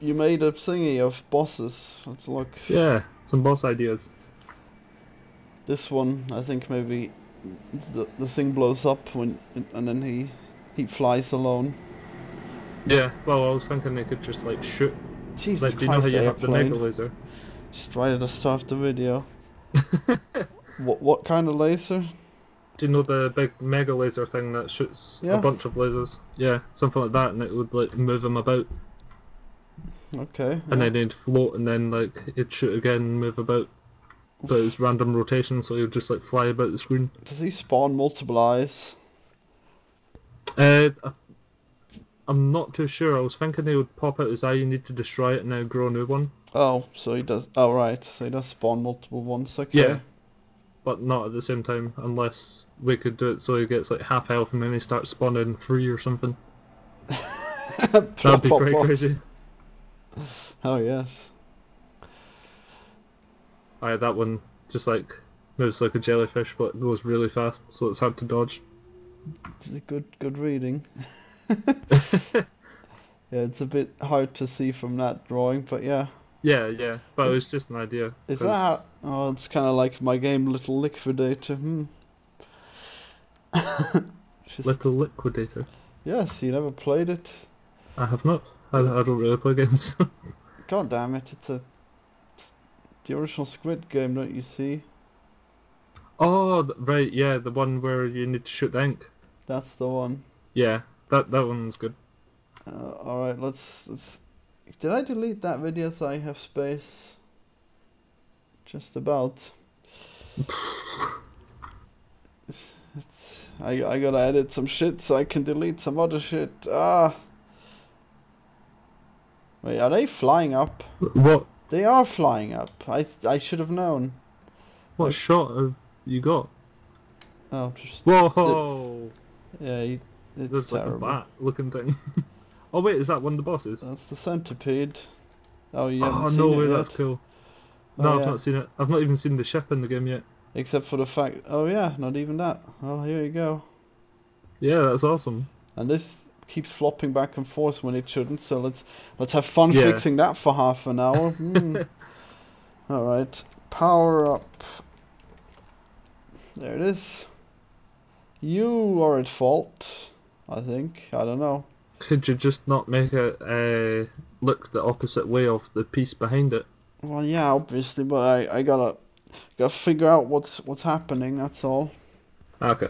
you made a thingy of bosses. Let's look. Yeah, some boss ideas. This one, I think maybe the the thing blows up when and then he he flies alone. Yeah, well, I was thinking they could just like shoot. Jesus Like, do you know how you have the mega laser? Just right at the start of the video. what what kind of laser? Do you know the big mega laser thing that shoots Yeah. a bunch of lasers? Yeah, something like that, and it would like move them about, Okay. and yeah. then it'd float, and then like it'd shoot again, and move about. But it's random rotation, so you'd just like fly about the screen. Does he spawn multiple eyes? Uh, I- I'm not too sure. I was thinking he would pop out his eye. You need to destroy it and then grow a new one, Oh, so he does. Oh, right. So he does spawn multiple ones. Okay. Yeah. but not at the same time, unless we could do it so he gets like half health and then he starts spawning free or something. That'd be pretty crazy. Oh yes. Aye, that one just like moves like a jellyfish, but it goes really fast, so it's hard to dodge. It's a good good reading. yeah, it's a bit hard to see from that drawing, but yeah. Yeah, yeah, but it was just an idea. Is 'cause- that how, Oh, it's kind of like my game Little Liquidator. Hmm. Just, Little Liquidator? yes, you never played it. I have not. I, I don't really play games. God damn it! It's a it's the original Squid Game, don't you see? oh, right, yeah, the one where you need to shoot the ink. That's the one. Yeah, that that one's good. Uh, all right, let's let's. Did I delete that video so I have space? Just about. It's, it's, I I gotta edit some shit so I can delete some other shit. Ah. Wait, are they flying up? What They are flying up. I I should have known. what shot have you got? Oh, just Whoa! yeah. You, it's There's like a terrible. bat looking thing. oh wait, is that one of the bosses? That's the centipede. Oh, you oh, haven't oh seen no it way, yet? that's cool. Oh, No, I've yeah. not seen it. I've not even seen the ship in the game yet. Except for the fact, oh yeah, not even that. Well, here you go. Yeah, that's awesome. And this keeps flopping back and forth when it shouldn't. So let's let's have fun Yeah. fixing that for half an hour. Hmm. All right, power up. There it is. You are at fault. I think. I don't know. Could you just not make it uh, look the opposite way of the piece behind it? Well, yeah, obviously, but I I gotta gotta figure out what's what's happening. That's all. Okay.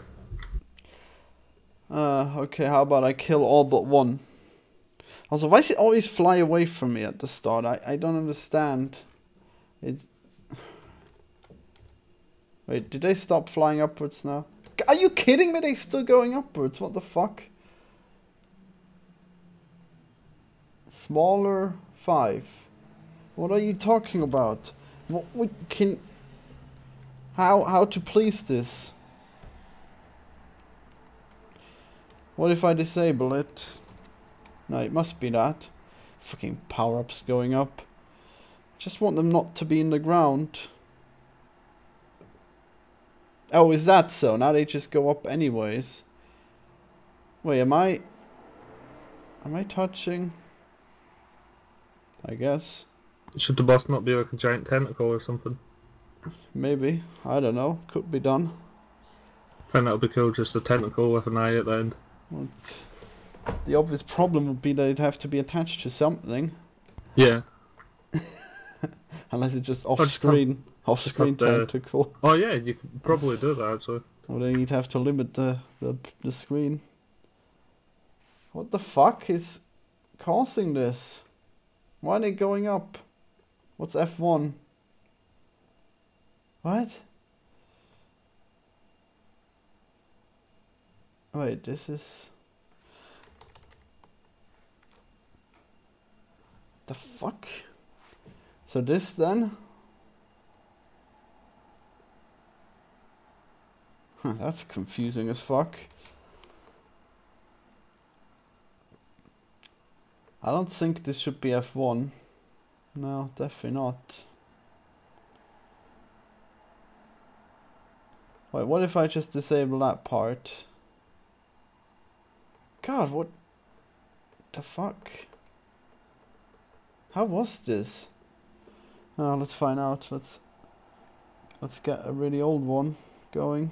Uh, okay, how about I kill all but one? Also, why does it always fly away from me at the start? I, I don't understand. It's... Wait, did they stop flying upwards now? Are you kidding me? They're still going upwards? What the fuck? Smaller five. What are you talking about? What, what can... How, how to please this? What if I disable it? No, it must be that. Fucking power-ups going up. Just want them not to be in the ground. Oh, is that so? Now they just go up anyways. Wait, am I... Am I touching? I guess. Should the boss not be like a giant tentacle or something? Maybe. I don't know. Could be done. I think that would be cool, just a tentacle with an eye at the end. Well, the obvious problem would be that it'd have to be attached to something. Yeah. Unless it's just just have- off-screen. Off-screen just have the- Oh yeah, you could probably do that actually. Or then you'd have to limit the, the, the screen. What the fuck is causing this? Why are they going up? What's F1? What? Oh, wait, this is... The fuck? So this then? Huh, that's confusing as fuck. I don't think this should be F1. No, definitely not. Wait, what if I just disable that part? God, what the fuck? How was this? Oh, let's find out. Let's let's get a really old one going.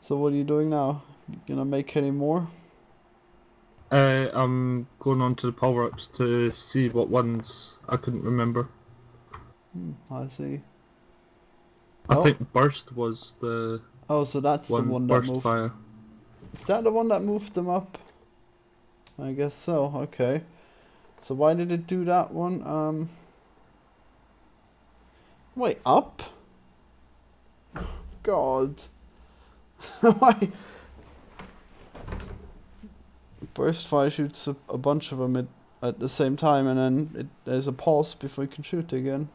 So what are you doing now? You gonna make any more? Uh, I'm going on to the power ups to see what ones I couldn't remember. Hmm, I see. I Oh. think burst was the Oh, so that's one, the one that burst moved. fire. Is that the one that moved them up? I guess so. Okay. So why did it do that one? Um. Wait, up? God. why? Burst fire shoots a, a bunch of them at, at the same time, and then it, there's a pause before you can shoot again.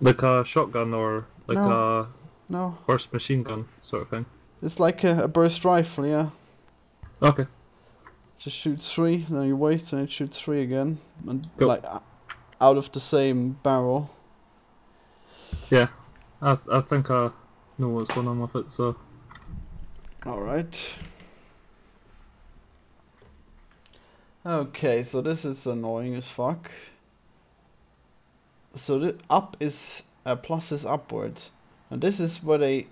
Like a shotgun or like No. a No, burst machine gun sort of thing. it's like a, a burst rifle, yeah. Okay. Just shoot three, then you wait, and it shoots three again, and Cool. like out of the same barrel. Yeah. I I think I know what's going on with it, so All right. Okay, so this is annoying as fuck. So the up is uh, plus is upwards, and this is where they.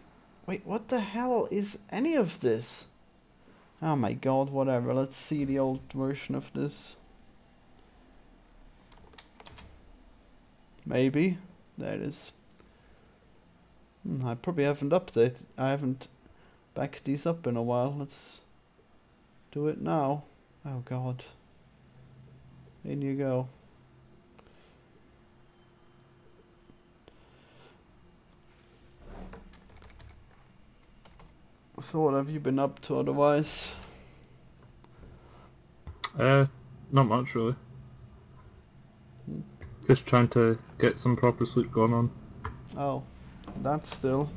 Wait, what the hell is any of this? Oh my god, whatever. Let's see the old version of this. Maybe. There it is. Hmm, I probably haven't updated. I haven't backed these up in a while. Let's do it now. Oh god. In you go. So what have you been up to otherwise? uh not much really. Hmm. Just trying to get some proper sleep going on. Oh, that still.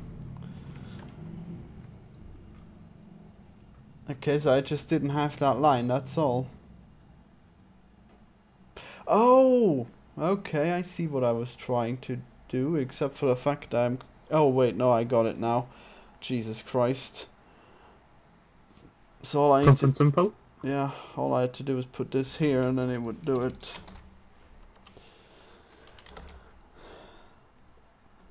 Okay, so I just didn't have that line, that's all. Oh! Okay, I see what I was trying to do, except for the fact that I'm. Oh, wait, no, I got it now. Jesus Christ. So all I need to Something simple? yeah, all I had to do was put this here and then it would do it.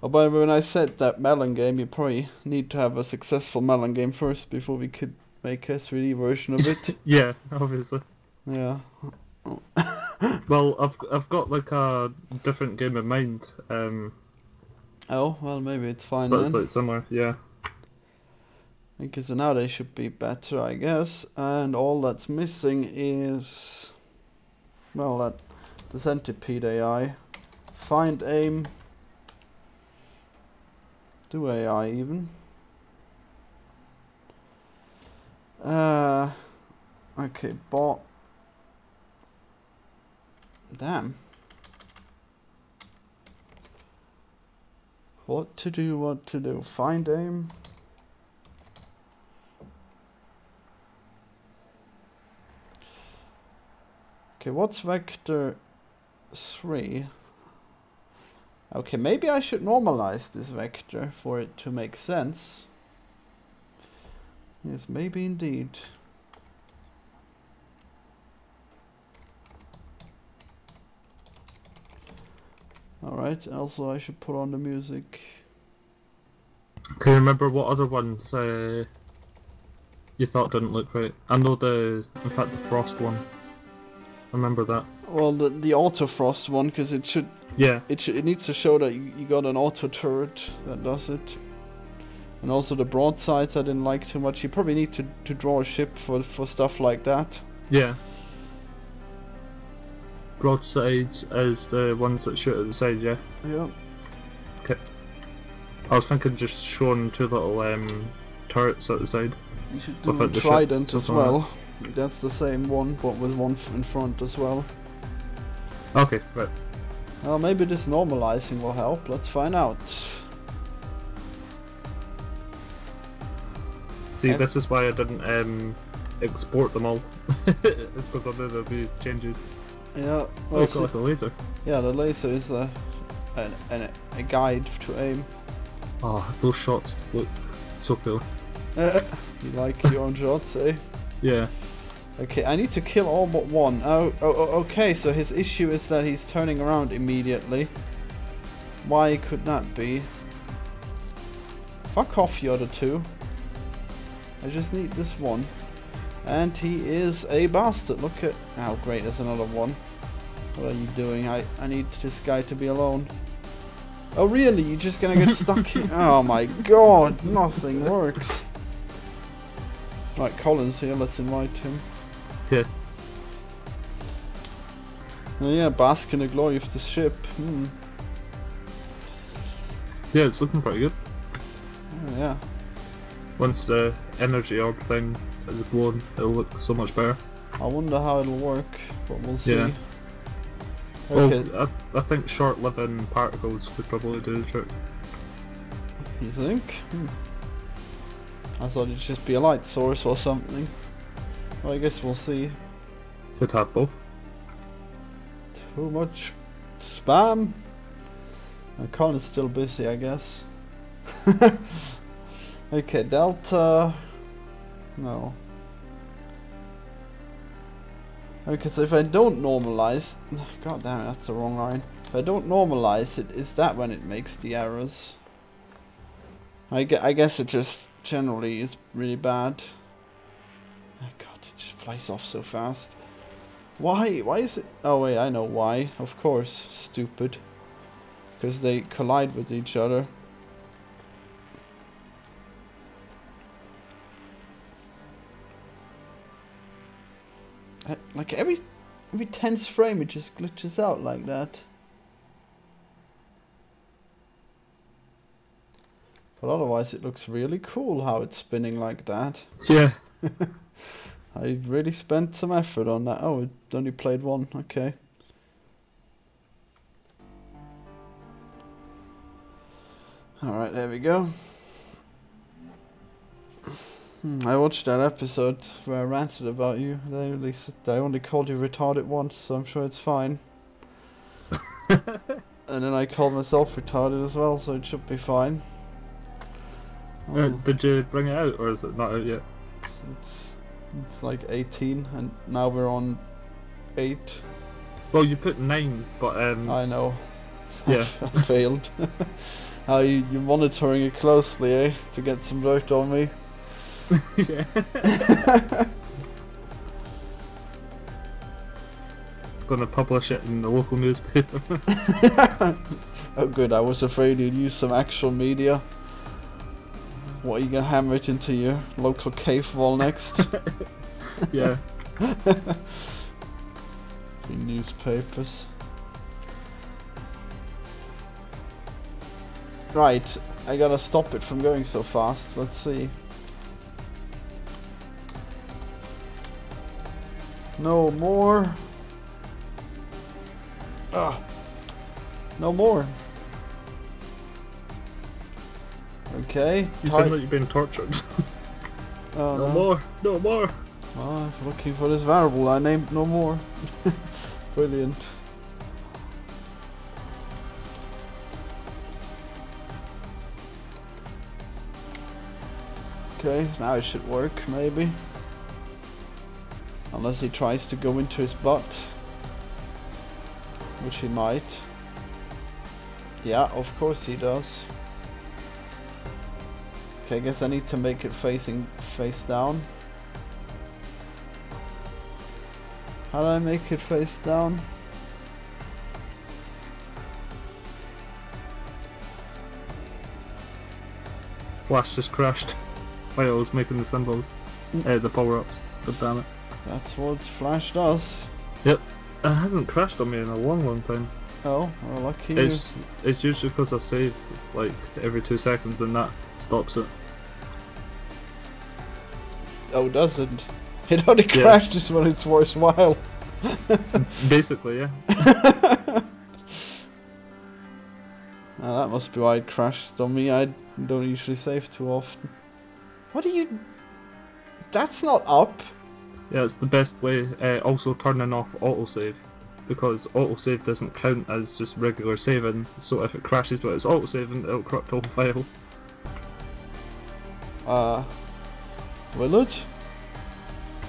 Oh, by the way, when I said that melon game, you probably need to have a successful melon game first before we could make a 3D version of it. Yeah, obviously. yeah. Well, I've I've got like a different game in mind, um, Oh, well, maybe it's fine but then. it's like similar. Yeah. Because now they should be better, I guess. And all that's missing is, well, that the centipede AI, find aim, do AI even. Uh, okay, bot. Damn. What to do? What to do? Find aim. Okay, what's vector 3? Okay, maybe I should normalize this vector for it to make sense. Yes, maybe indeed. Alright, also I should put on the music. Can you remember what other ones uh, you thought didn't look right? I know the, in fact, the frost one. Remember that. Well, the, the auto frost one, because it should Yeah, It, sh- it needs to show that you, you got an auto turret that does it. And also the broadsides I didn't like too much. You probably need to, to draw a ship for, for stuff like that. yeah. Broadsides as the ones that shoot at the side. Yeah. Yeah. Okay. I was thinking just showing two little um, turrets at the side. You should do the trident as something like well. That's the same one, but with one in front as well. Okay, right. Well, maybe this normalizing will help. Let's find out. See, Okay. this is why I didn't um, export them all. it's because I knew there'd be changes. Yeah. Oh, Well, you got see- like a laser. yeah, the laser is a, an, an, a guide to aim. Oh, those shots look so cool. you like your own shots, eh? Yeah. Okay, I need to kill all but one. Oh, oh, oh, okay, so his issue is that he's turning around immediately. Why could that be? Fuck off, the other two. I just need this one. And he is a bastard. Look at... Oh, great, there's another one. What are you doing? I, I need this guy to be alone. Oh, really? You're just gonna get stuck here? Oh my god, nothing works. Right, Colin's here. Let's invite him. Yeah. Oh, yeah, bask in the glory of the ship. Hmm. Yeah, it's looking pretty good. Oh, yeah. Once the energy orb thing is blown, it'll look so much better. I wonder how it'll work, but we'll see. Yeah. Okay, Well, I, I think short-living particles could probably do the trick. you think? Hmm. I thought it'd just be a light source or something. Well, I guess we'll see. Could have both. Too much spam? Uh, Colin is still busy, I guess. okay, Delta. No. Okay, so if I don't normalize. God damn it, that's the wrong line. If I don't normalize it, is that when it makes the errors? I, gue- I guess it just generally is really bad. It just flies off so fast. Why? Why is it? Oh wait, I know why. Of course, stupid. Because they collide with each other. Like every every tenth frame, it just glitches out like that. But otherwise, it looks really cool how it's spinning like that. Yeah. I really spent some effort on that. Oh, I only played one. Okay. Alright, there we go. Hmm, I watched that episode where I ranted about you. They only, they only called you retarded once, so I'm sure it's fine. and then I called myself retarded as well, so it should be fine. Uh, Oh. did you bring it out, or is it not out yet? It's, it's, it's like 18, and now we're on 8. Well, you put nine, but um, I know. Yeah. I failed. How you, you're monitoring it closely, eh? To get some dirt on me. yeah. Gonna publish it in the local newspaper. oh, good. I was afraid you'd use some actual media. What are you gonna hammer it into your local cave wall next? yeah. the newspapers. Right, I gotta stop it from going so fast. Let's see. No more. Ah. No more. Okay. You sound like you've been tortured. oh, no more. No more. Ah, if you're looking for this variable, I named no more. Brilliant. Okay, now it should work, maybe. Unless he tries to go into his butt. Which he might. Yeah, of course he does. Okay, I guess I need to make it facing face down. How do I make it face down? Flash just crashed. While I was making the symbols. Mm. Uh, the power-ups. God damn it. That's what Flash does. Yep. It hasn't crashed on me in a long, long time. Oh, well, lucky you. It's it's usually because I save like every two seconds and that stops it. Oh, doesn't. It only Yeah. crashes when it's worthwhile. Basically, yeah. Ah, that must be why it crashed on me. I don't usually save too often. What are you... That's not up. Yeah, it's the best way. Uh, also turning off autosave. Because autosave doesn't count as just regular saving, so if it crashes but it's autosaving, it'll corrupt the whole file. Uh... Will it?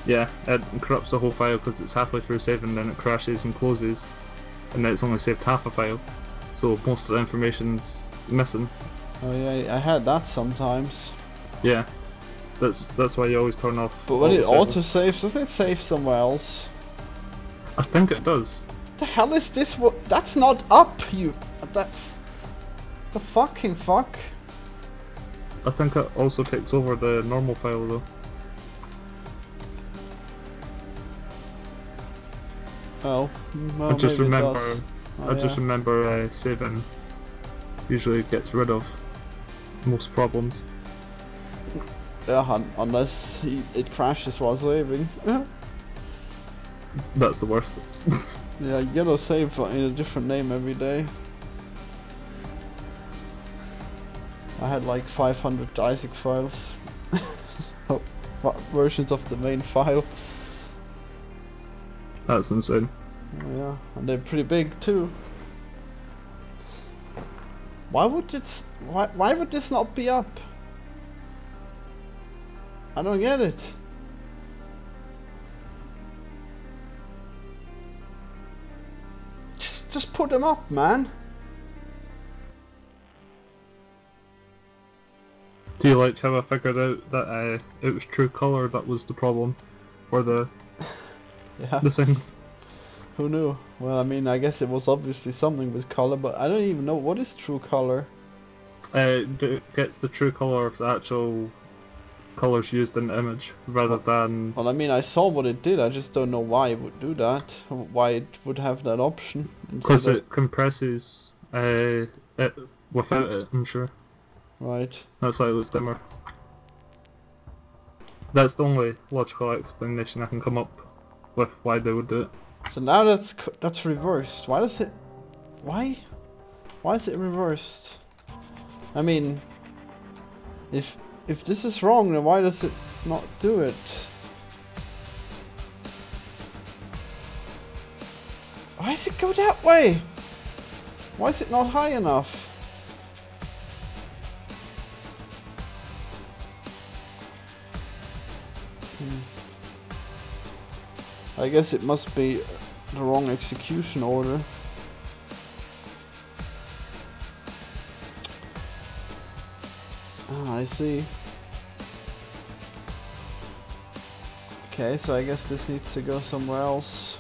Yeah, it corrupts the whole file because it's halfway through saving, then it crashes and closes, and then it's only saved half a file, so most of the information's missing. Oh yeah, I had that sometimes. Yeah, that's that's why you always turn off. But when it auto saves, doesn't it save somewhere else? I think it does. the hell is this? What? That's not up. You. That's the fucking fuck. I think it also takes over the normal file though. Oh, well, I just remember. Oh, I just yeah. remember uh, saving usually gets rid of most problems. Yeah, un- unless he, it crashes while saving. That's the worst. yeah, you gotta save in a different name every day. I had like 500 Isaac files. oh, versions of the main file. That's insane. Yeah, and they're pretty big too. Why would it? Why? Why would this not be up? I don't get it. Just, just put them up, man. Do you like how I figured out that uh, it was true color that was the problem for the Yeah. the things? Who knew? Well, I mean, I guess it was obviously something with color, but I don't even know what is true color. Uh, it gets the true color of the actual colors used in the image rather than Well, I mean, I saw what it did. I just don't know why it would do that. Why it would have that option. because it compresses uh, it without it. I'm sure Right. that's it was dimmer. That's the only logical explanation I can come up with why they would do it. So now that's that's reversed. Why does it? Why? Why is it reversed? I mean, if if this is wrong, then why does it not do it? Why does it go that way? Why is it not high enough? I guess it must be the wrong execution order. Ah, I see. Okay, so I guess this needs to go somewhere else.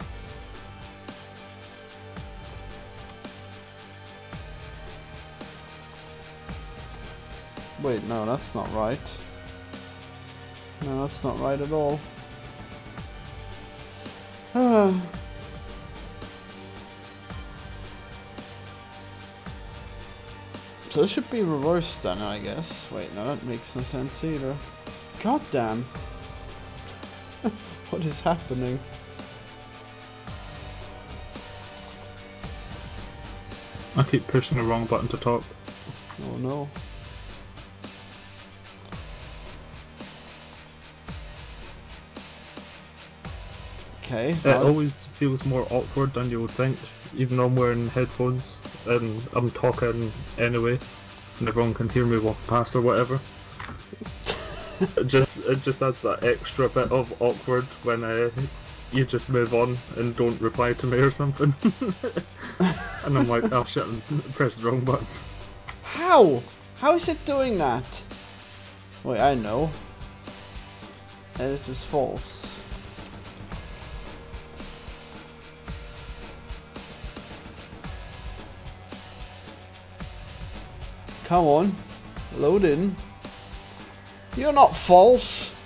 Wait, no, that's not right. No, that's not right at all. So it should be reversed then, I guess. Wait, no, that makes no sense either. God damn. what is happening? I keep pushing the wrong button to talk. Oh no. Okay. It always feels more awkward than you would think, even though I'm wearing headphones and I'm talking anyway, and everyone can hear me walk past or whatever. it just it just adds that extra bit of awkward when uh, you just move on and don't reply to me or something. and I'm like, oh shit, I pressed the wrong button. How? How is it doing that? Wait, I know. Edit is false. Come on. Load in. You're not false.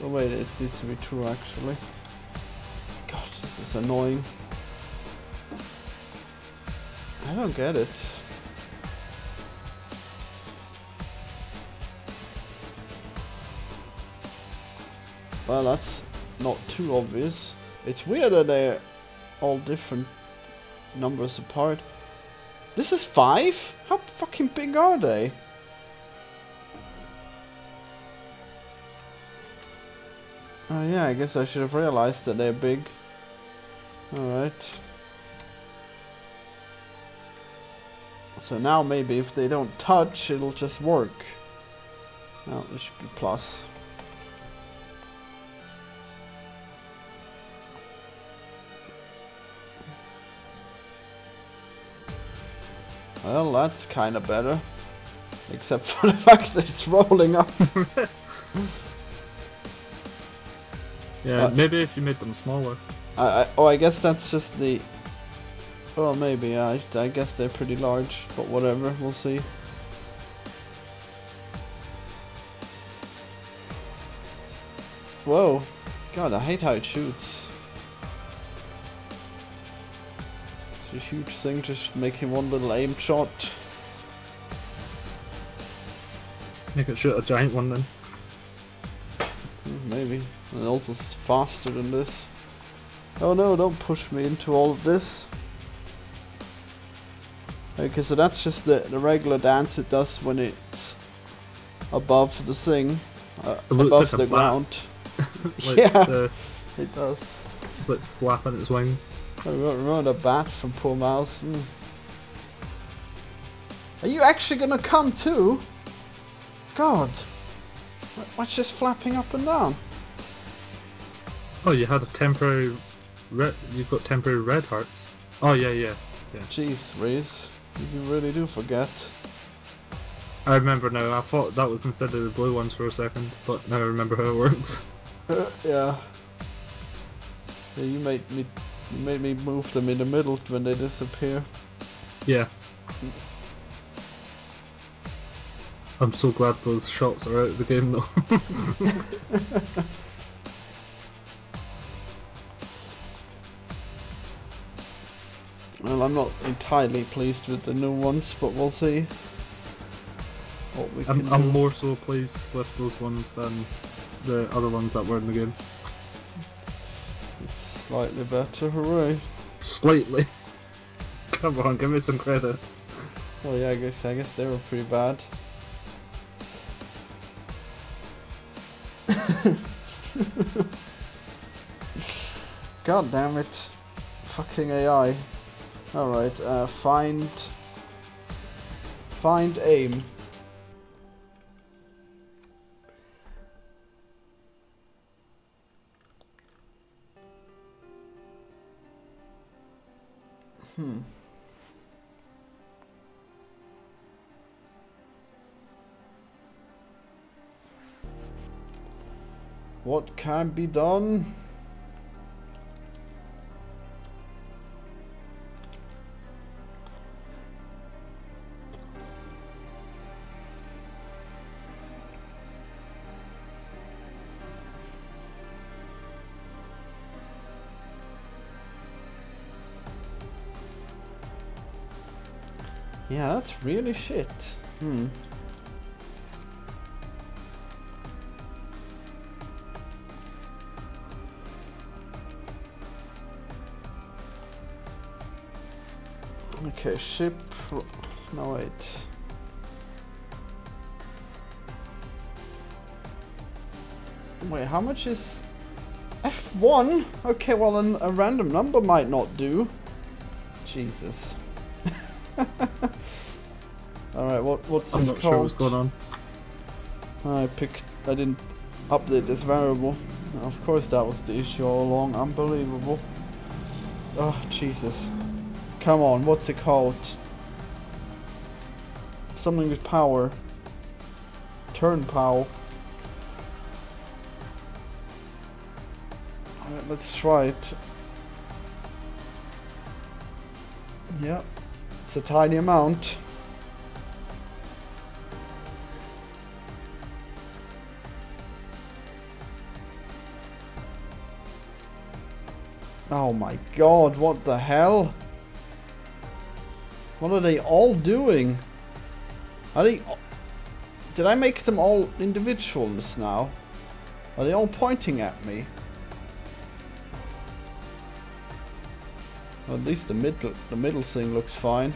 Oh wait, it needs to be true actually. Gosh, this is annoying. I don't get it. Well, that's not too obvious. It's weird that they're all different numbers apart. This is five? How fucking big are they? Oh yeah, I guess I should have realized that they're big. Alright. So now maybe if they don't touch, it'll just work. Now it should be plus. Well, that's kind of better. Except for the fact that it's rolling up. Yeah, maybe if you made them smaller. I, I, oh, I guess that's just the... Well, maybe, I, I guess they're pretty large, but whatever, we'll see. Whoa. God, I hate how it shoots. Huge thing just making one little aim shot. Make it shoot a giant one then. Maybe. And also faster than this. Oh no, don't push me into all of this. Okay, so that's just the, the regular dance it does when it's above the thing. Uh, above like the ground. Like yeah, the, it does. it's like flapping its wings. I remember the bat from Poor Mouse. Are you actually gonna come too? God. What's just flapping up and down? Oh, you had a temporary red. You've got temporary red hearts. Oh yeah, yeah, yeah. Jeez, Reese. You really do forget. I remember now. I thought that was instead of the blue ones for a second, but now I remember how it works. Uh, yeah. Yeah, you made me me move them in the middle when they disappear. Yeah. I'm so glad those shots are out of the game though. Well, I'm not entirely pleased with the new ones, but we'll see what we I'm, I'm more so pleased with those ones than the other ones that were in the game. Slightly better, hooray! Slightly. Come on, give me some credit. Well, yeah, I guess I guess they were pretty bad. God damn it. Fucking AI. Alright, uh, find... Find aim. Hmm. What can be done? Yeah, that's really shit. Hmm. Okay, ship. No, wait. Wait, how much is F1? Okay, well, an, a random number might not do. Jesus. Alright, what, what's I'm this not called? sure what's going on. I picked. I didn't update this variable. Of course, that was the issue all along. Unbelievable. Oh, Jesus. Come on, what's it called? Something with power. Turn pow. Alright, let's try it. Yeah. It's a tiny amount. Oh my god, what the hell? What are they all doing? Are they... Did I make them all individuals now? Are they all pointing at me? Well, at least the middle, the middle thing looks fine.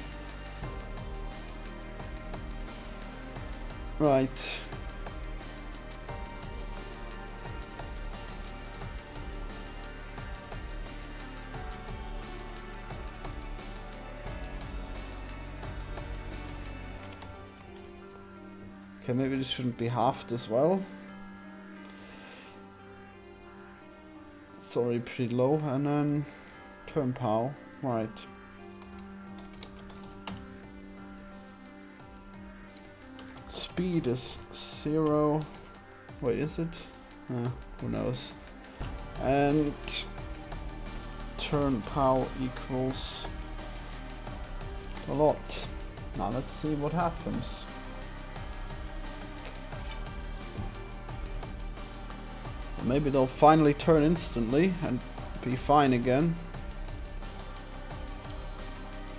Right. Okay, maybe this shouldn't be halved as well. It's already pretty low, and then turn pow. Right. speed is zero. Wait, is it? Uh, who knows? And turn power equals a lot. Now let's see what happens. Maybe they'll finally turn instantly and be fine again.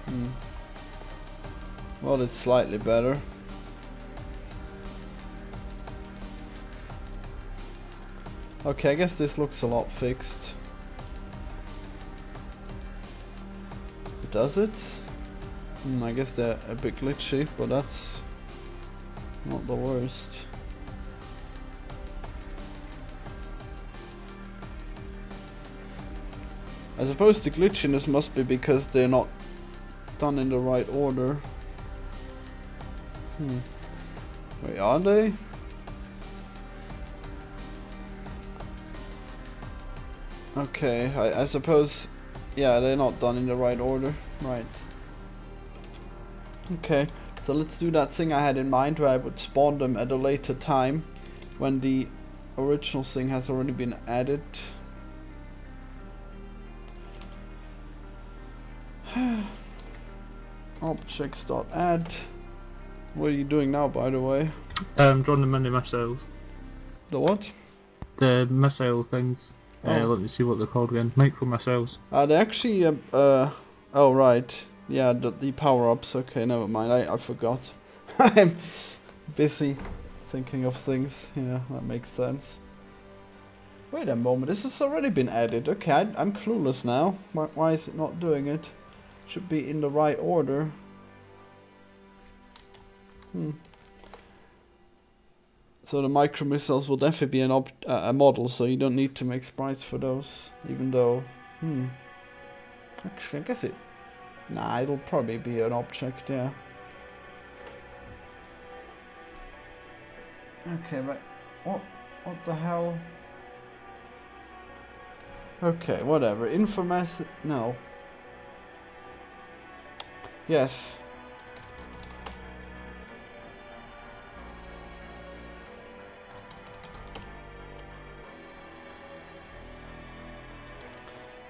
Hmm. Well, it's slightly better. Okay, I guess this looks a lot fixed. Does it? Hmm, I guess they're a bit glitchy, but that's not the worst. I suppose the glitchiness must be because they're not done in the right order. Hmm. Wait, are they? Okay, I, I suppose, yeah, they're not done in the right order. Right. Okay, so let's do that thing I had in mind where I would spawn them at a later time when the original thing has already been added. Objects.add. What are you doing now, by the way? Um, drawing the mini missiles. The what? The missile things. Uh, Oh. let me see what they're called again. Micro missiles. Uh, they actually, uh, uh, oh right, yeah, the, the power-ups, okay, never mind, I, I forgot. I'm busy thinking of things, yeah, that makes sense. Wait a moment, this has already been added, okay, I, I'm clueless now, why, why is it not doing it? Should be in the right order. Hmm. So the micro missiles will definitely be an ob uh, a model, so you don't need to make sprites for those, even though, hmm. Actually, I guess it. Nah, it'll probably be an object, yeah. Okay, but what? What the hell? Okay, whatever. Infomess. No. Yes.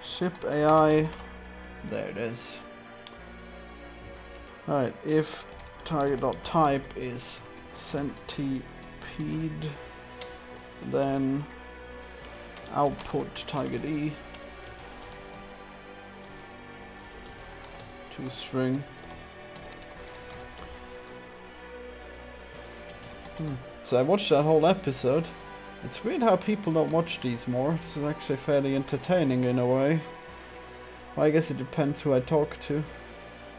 Ship AI. There it is. Alright, if target.type is centipede, then output target E string. Hmm. So I watched that whole episode. It's weird how people don't watch these more. This is actually fairly entertaining in a way. Well, I guess it depends who I talk to.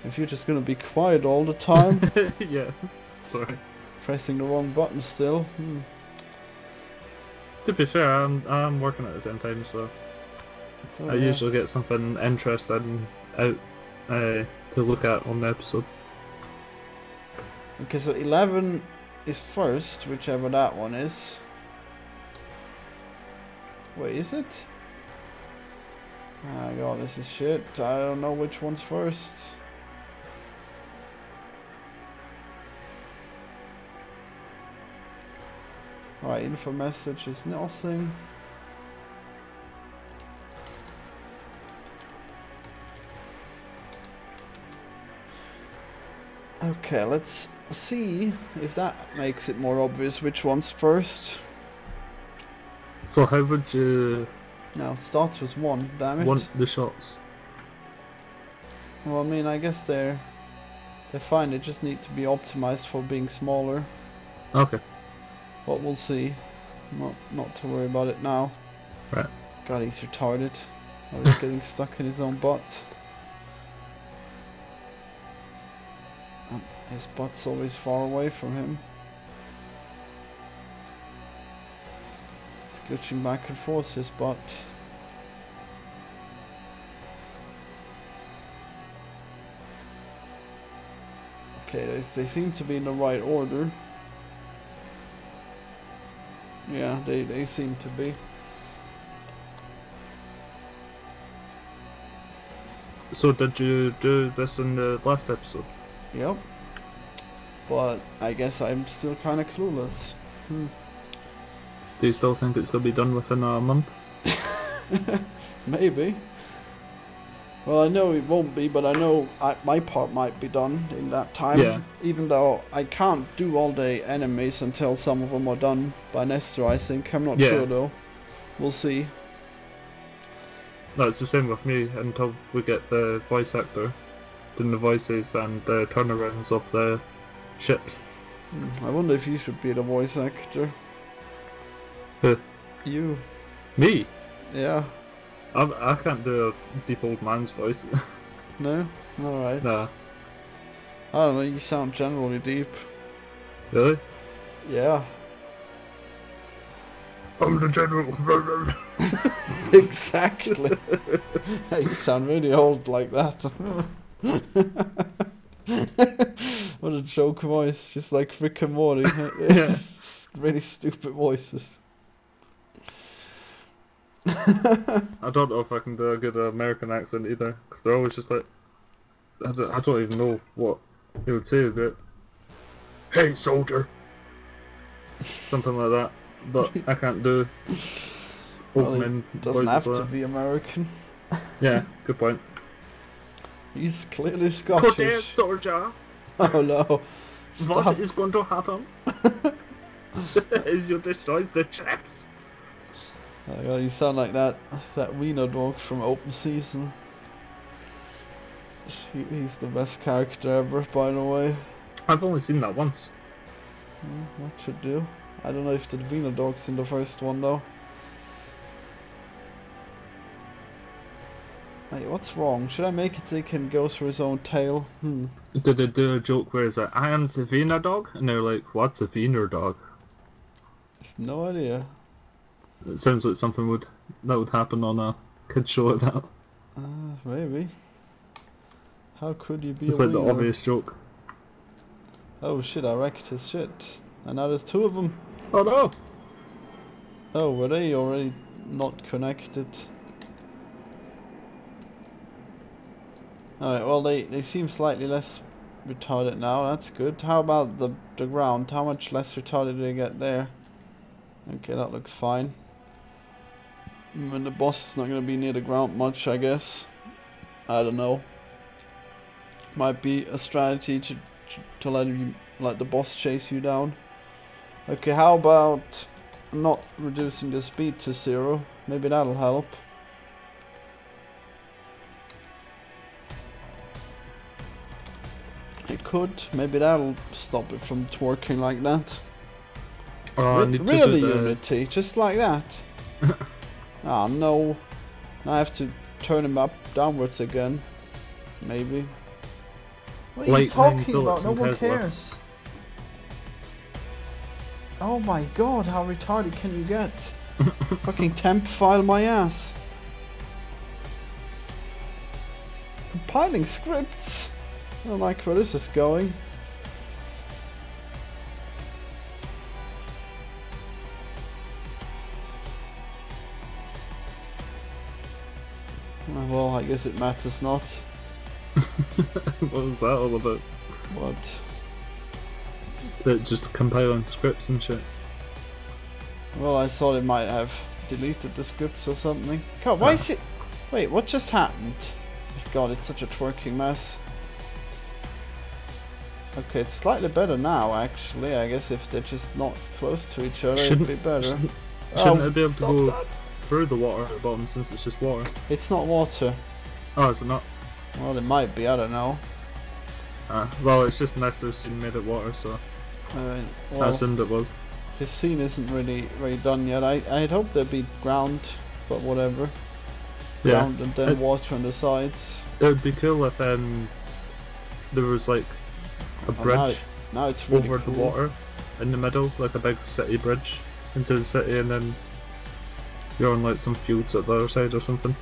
If you're just gonna be quiet all the time, yeah. Sorry. pressing the wrong button still. Hmm. To be fair, I'm I'm working at the same time, so So, I yeah. usually get something interesting out uh, to look at on the episode. Okay, so 11 is first, whichever that one is. Wait, is it? Ah, god, this is shit. I don't know which one's first. Alright, info message is nothing. Okay, let's see if that makes it more obvious which one's first. So how would you No, it starts with one, damn it. One, the shots? Well, I mean, I guess they're they're fine. They just need to be optimized for being smaller. Okay. But we'll see. Not not to worry about it now. Right. God, he's retarded. Oh, he's getting stuck in his own butt. And his butt's always far away from him. It's glitching back and forth, his butt. Okay, they, they seem to be in the right order. Yeah, they, they seem to be. So did you do this in the last episode? Yep. but I guess I'm still kind of clueless. Hmm. Do you still think it's gonna be done within a month? Maybe. Well, I know it won't be, but I know I, my part might be done in that time. Yeah. Even though I can't do all the enemies until some of them are done by Nestor, I think. I'm not Yeah. sure though. We'll see. No, it's the same with me until we get the voice actor the voices and the turnarounds of the ships. Hmm, I wonder if you should be the voice actor. Who? You. Me? Yeah. I, I can't do a deep old man's voice. No? Alright. nah. I don't know, you sound generally deep. Really? Yeah. I'm the general. exactly. you sound really old like that. what a joke voice. Just like Rick and Morty. yeah. really stupid voices. I don't know if I can do a good American accent either, because they're always just like, I don't, I don't even know what he would say, but hey soldier, something like that. But I can't do Well, Doesn't have to be American. Yeah, good point. He's clearly Scottish. soldier. Oh no. Stop. What is going to happen? is you destroy the ships? Oh, God, you sound like that that Wiener dog from Open Season. He, he's the best character ever, by the way. I've only seen that once. Hmm, what That should do. I don't know if the Wiener dog's in the first one though. Wait, what's wrong? Should I make it so he can go through his own tail? Hmm. Did they do a joke where it's like, I am the Wiener dog? And they're like, what's a Wiener dog? No idea. It sounds like something would that would happen on a kid show like that. Uh, maybe. How could you be It's a like the obvious joke. Oh shit, I wrecked his shit. And now there's two of them. Oh no! Oh, were they already not connected? Alright, well they, they seem slightly less retarded now, that's good. How about the, the ground? How much less retarded do they get there? Okay, that looks fine. Mm, And the boss is not going to be near the ground much, I guess. I don't know. Might be a strategy to, to let you let the boss chase you down. Okay, how about not reducing the speed to zero? Maybe that'll help. It could. Maybe that'll stop it from twerking like that. Oh, Re- need to do really, Unity? Just like that? Ah, no. Now I have to turn him up downwards again. Maybe. What are you Lightning, talking about? No one Tesla. cares. Oh my god, how retarded can you get? Fucking temp file my ass. Compiling scripts. I don't like where this is going. Oh, Well, I guess it matters not. what was that all about? What? That just compiling scripts and shit. Well, I thought it might have deleted the scripts or something. God, why Ah. is it? Wait, what just happened? God, it's such a twerking mess. Okay, it's slightly better now, actually. I guess if they're just not close to each other, Shouldn't- it'd be better. Shouldn't, Oh, shouldn't it be able to go that. through the water at the bottom since it's just water? It's not water. Oh, is it not? Well, it might be. I don't know. Ah, well, it's just Nestor's scene made it water, so Uh, I well, assumed it was. his scene isn't really really done yet. I I had hoped there'd be ground, but whatever. Yeah, Ground and then It- water on the sides. it would be cool if um there was like a Oh, now, bridge now it's really over cool. the water in the middle, like a big city bridge into the city, and then you're on like some fields at the other side or something.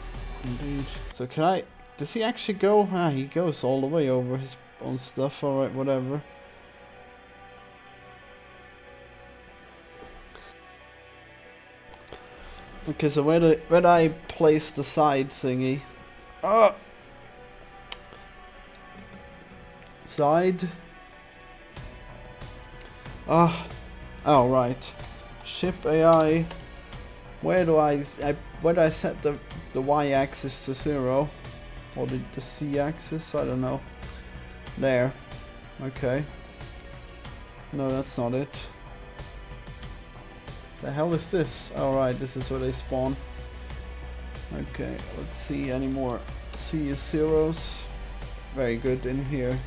Indeed. So can I? Does he actually go? Ah, he goes all the way over his own stuff. All right, whatever. Okay, so where do where do I place the side thingy? Ah. Side. Ah, oh right. Ship AI. Where do I, I where do I set the the y-axis to zero, or the the z-axis? I don't know. There. Okay. No, that's not it. The hell is this? Alright, this is where they spawn. Okay, let's see any more C is zeros. Very good in here.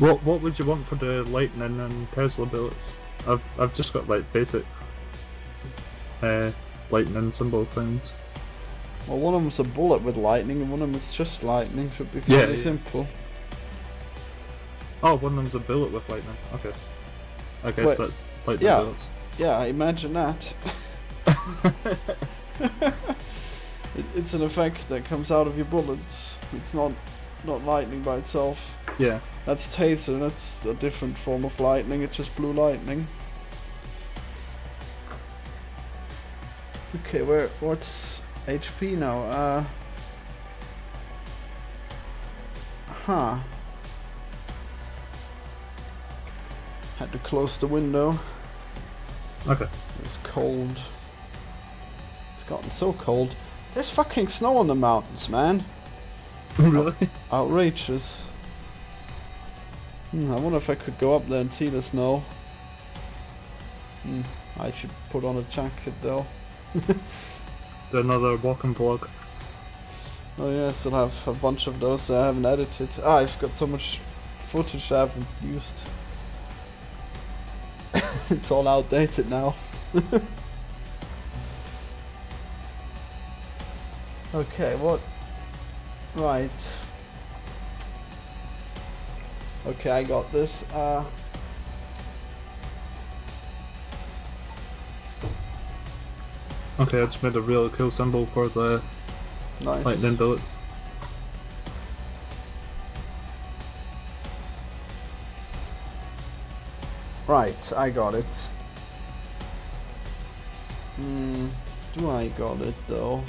What what would you want for the lightning and Tesla bullets? I've I've just got like basic uh, lightning symbol things. Well, one of them's a bullet with lightning, and one of them is just lightning. Should be fairly yeah. simple. Oh, one of them's a bullet with lightning. Okay. Okay, guess Wait, that's lightning yeah. bullets. Yeah, imagine that. it, it's an effect that comes out of your bullets. It's not not lightning by itself. Yeah. That's taser. That's a different form of lightning. It's just blue lightning. Okay, where what's HP now? Uh. Huh. Had to close the window. Okay. It's cold. It's gotten so cold. There's fucking snow on the mountains, man. really? Outrageous. Hmm, I wonder if I could go up there and see the snow. Hmm, I should put on a jacket though. Do another walking vlog. Oh yeah, I still have a bunch of those that I haven't edited. Ah, I've got so much footage I haven't used. it's all outdated now. Okay, what? Right. Okay, I got this. Uh, Okay, I just made a really cool symbol for the nice. lightning bullets. Right, I got it. Hmm, do I got it though?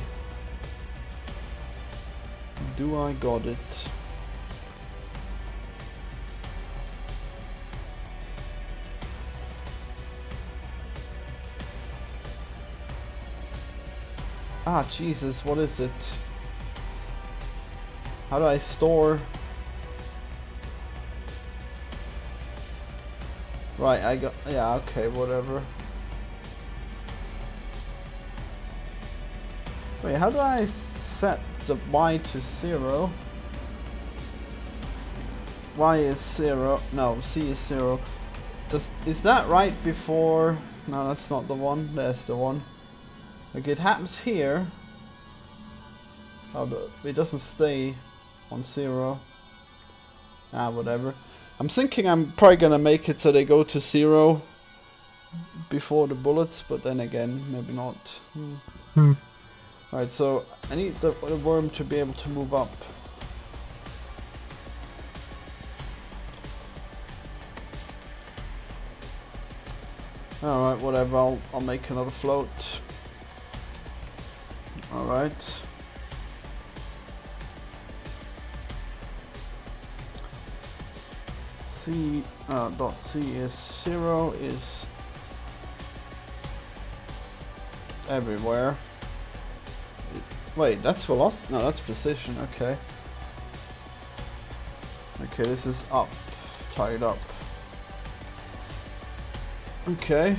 Do I got it? Ah, Jesus, what is it? How do I store? Right, I got, yeah, okay, whatever. Wait, how do I set the y to zero? Y is zero, no, C is zero. Does, is that right before, no, that's not the one, there's the one. Like it happens here. Oh, but it doesn't stay on zero. Ah, whatever. I'm thinking I'm probably gonna make it so they go to zero before the bullets, but then again, maybe not. Hmm. Hmm. Alright, so I need the, the worm to be able to move up. Alright, whatever, I'll, I'll make another float. Alright. C uh, dot C is zero is everywhere. Wait, that's velocity? No, that's precision. Okay. Okay, this is up, tied up. Okay.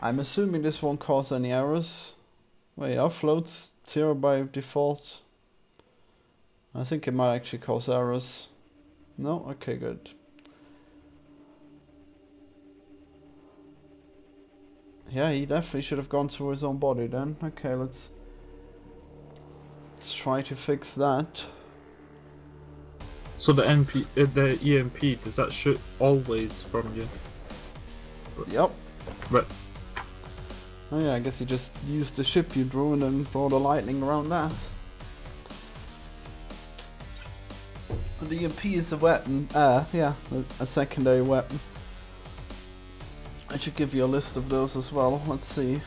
I'm assuming this won't cause any errors. Wait, our float's zero by default. I think it might actually cause errors. No? Okay, good. Yeah, he definitely should have gone through his own body then. Okay, let's let's try to fix that. So the MP, uh, the EMP, does that shoot always from you? Yep. Right. Oh yeah, I guess you just used the ship you drew and then brought a lightning around that. The EMP is a weapon. Uh, yeah, a, a secondary weapon. I should give you a list of those as well. Let's see.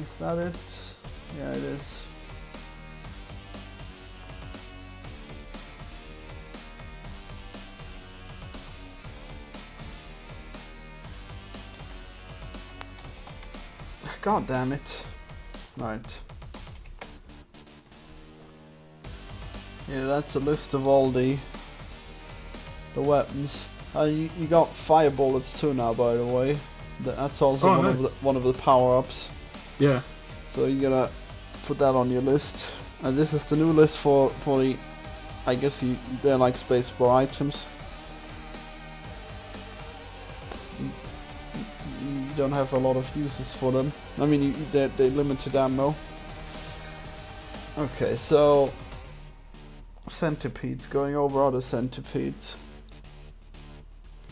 Is that it? Yeah, it is. God damn it. Right. Yeah, that's a list of all the the weapons. Uh, you, you got fire bullets too now, by the way. That's also Oh, one nice. of the one of the power ups. Yeah. So you gotta put that on your list. And this is the new list for for the. I guess you they're like spacebar items. You- You don't have a lot of uses for them. I mean, you, they're, they're limited ammo. Okay, so centipedes. Going over other centipedes.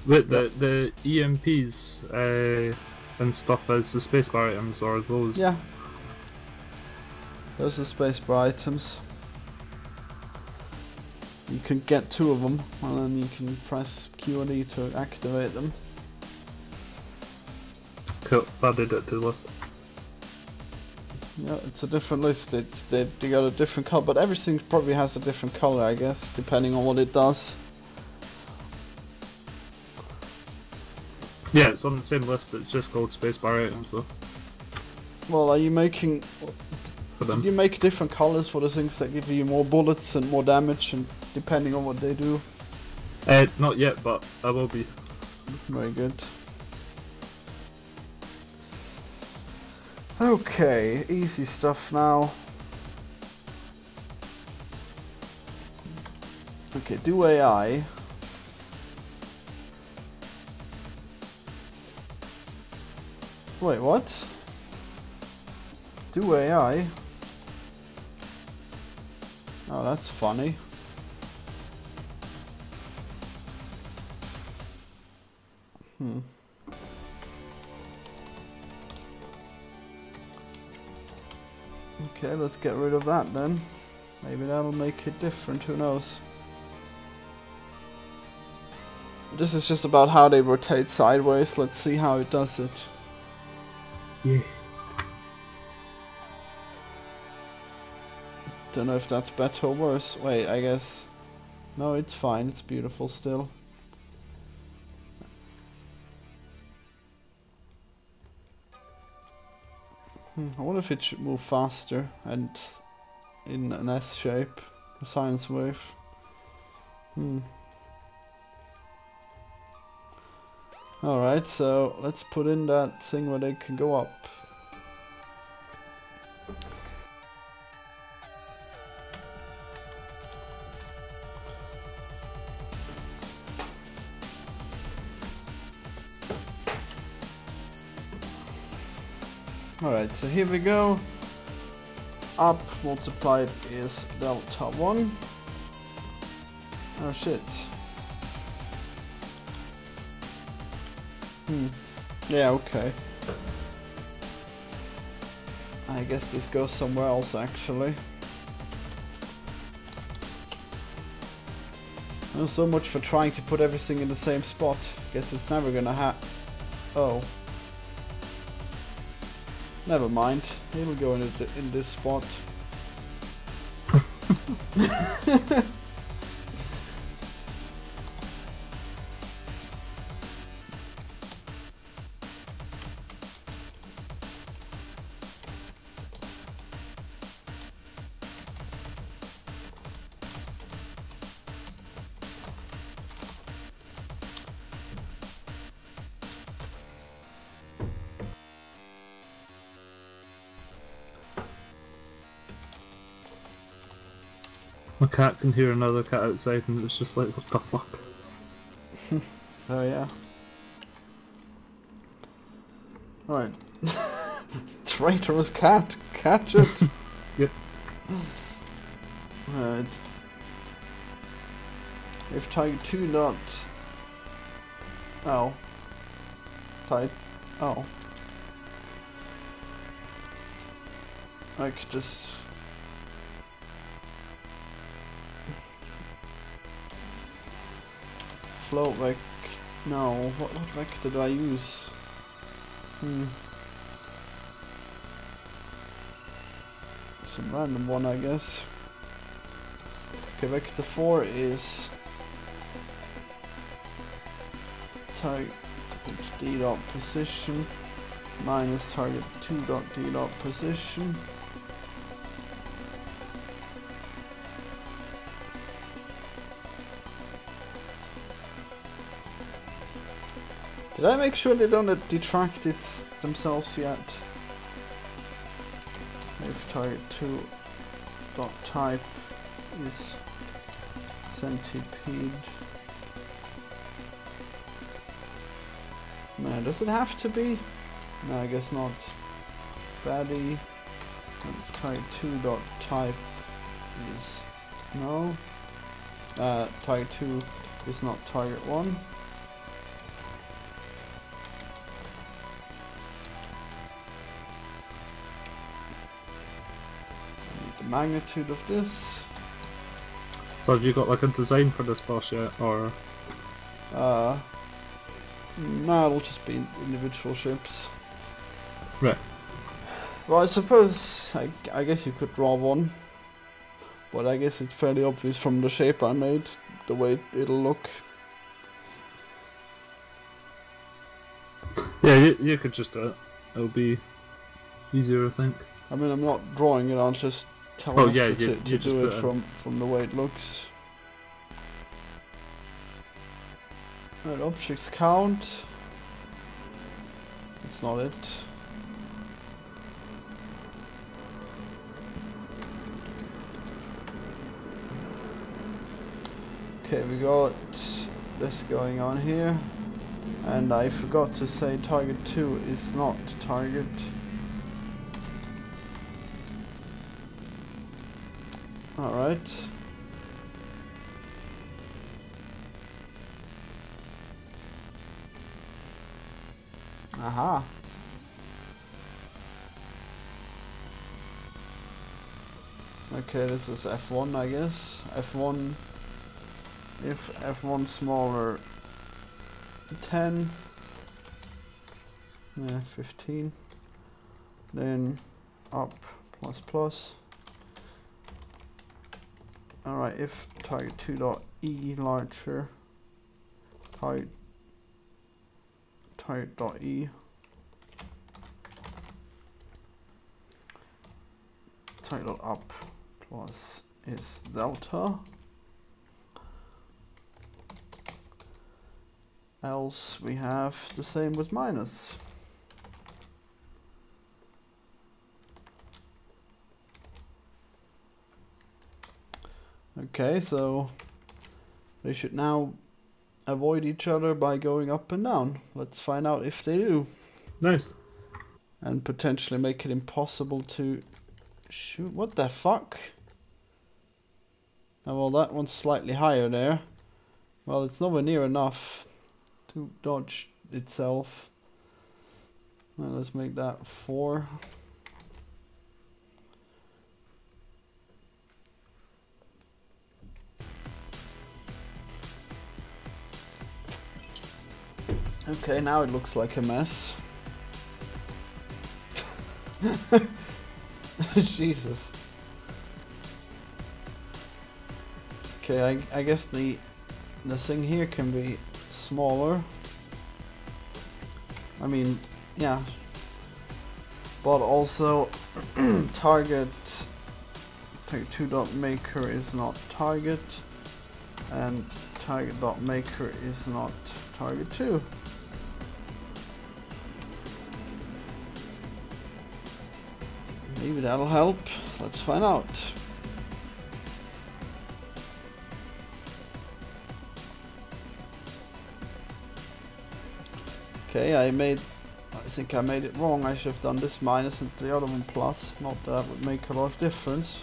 Wait, the the EMPs uh, and stuff as the spacebar items or those. Yeah. Those are spacebar items. You can get two of them, and then you can press Q and E to activate them. Cool. Added it to the list. Yeah, it's a different list. It's they, they got a different color, but everything probably has a different color, I guess, depending on what it does. Yeah, it's on the same list. It's just called spacebar items though Well, are you making? for Did you make different colors for the things that give you more bullets and more damage, and depending on what they do? Uh, not yet, but I will be. Very good. Okay, easy stuff now. Okay, do AI. Wait, what? Do AI? Oh, that's funny. Hmm. Okay, let's get rid of that then. Maybe that'll make it different, who knows. This is just about how they rotate sideways, let's see how it does it. Yeah. Don't know if that's better or worse. Wait, I guess... No, it's fine, it's beautiful still. Hmm, I wonder if it should move faster and in an S shape, a science wave. Hmm. Alright, so let's put in that thing where they can go up. So here we go. Up multiplied is delta 1. Oh shit. Hmm. Yeah, okay. I guess this goes somewhere else actually. So much for trying to put everything in the same spot. Guess it's never gonna ha- Oh. Never mind. It'll go in, the, in this spot. cat can hear another cat outside, and it's just like, what the fuck? Oh yeah. Right. Traitorous cat, catch it. Yep. Right. If type two not. Oh. Type. Oh. I could just. Float vec. No. What, what vector do I use? Hmm. some random one, I guess. Okay, vector 4 is target d dot position minus target 2 dot d dot position. Did I make sure they don't detract it themselves yet? If target 2 dot type is centipede. Man, does it have to be? No, I guess not. Baddie. Let's try 2 dot type is no. Uh, target 2 is not target 1. Magnitude of this. So have you got like a design for this boss yet, or? Uh, no, it'll just be individual ships. Right. Well, I suppose, I, I guess you could draw one. But I guess it's fairly obvious from the shape I made, the way it'll look. Yeah, you, you could just do it. It'll be easier, I think. I mean, I'm not drawing it, I'm just telling Oh, us yeah, to, you- to you do it it- from, from the way it looks. Right, objects count. That's not it. Okay, we got this going on here. And I forgot to say target 2 is not target. Alright. Aha. Okay, this is F1 I guess. F1 if F1 smaller 10 yeah 15 then up plus plus alright if target 2 dot E larger target target dot E up plus is delta else we have the same with minus. Okay, so they should now avoid each other by going up and down. Let's find out if they do. Nice. And potentially make it impossible to shoot. What the fuck? Oh, well, that one's slightly higher there. Well, it's nowhere near enough to dodge itself. Let's make that four. Okay, now it looks like a mess. Jesus. Okay, I, I guess the the thing here can be smaller. I mean, yeah. But also target target two dot maker is not target and target dot maker is not target two. Maybe that'll help. Let's find out. Okay, I made, I think I made it wrong. I should have done this minus and the other one plus. Not that would make a lot of difference.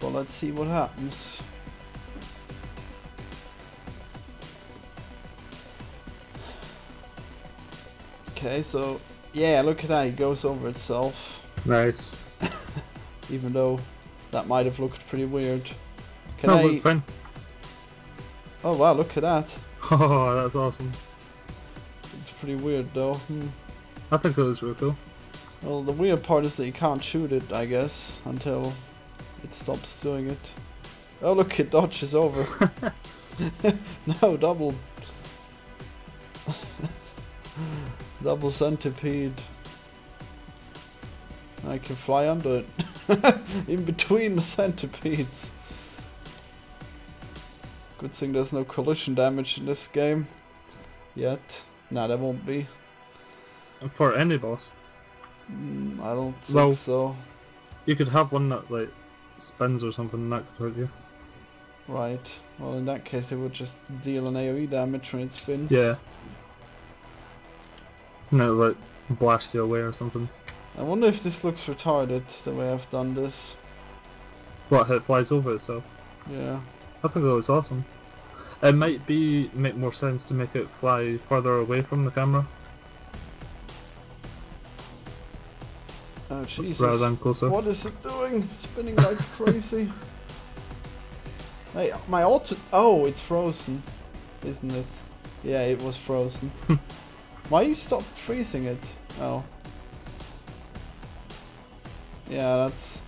But let's see what happens. Okay, so yeah, look at that. It goes over itself. Nice. Even though that might have looked pretty weird. Can no, I? fine. Oh wow, look at that. Oh, that's awesome. It's pretty weird though. Hmm. I think that was really cool. Well, the weird part is that you can't shoot it, I guess, until it stops doing it. Oh look, it dodges over. no, double. double centipede. I can fly under it. In between the centipedes. Good thing there's no collision damage in this game. Yet. Nah, there won't be. For any boss. Mm, I don't think Well- so. You could have one that like spins or something and that could hurt you. Right. Well, in that case, it would just deal an AoE damage when it spins. Yeah. No, like blast you away or something. I wonder if this looks retarded, the way I've done this. What it flies over itself. Yeah. I think that was awesome. It might be make more sense to make it fly further away from the camera Oh, Jesus. rather than closer. What is it doing? Spinning like crazy. Hey, my auto. Oh, it's frozen, isn't it? Yeah, it was frozen. Why you stopped freezing it? Oh. Yeah, that's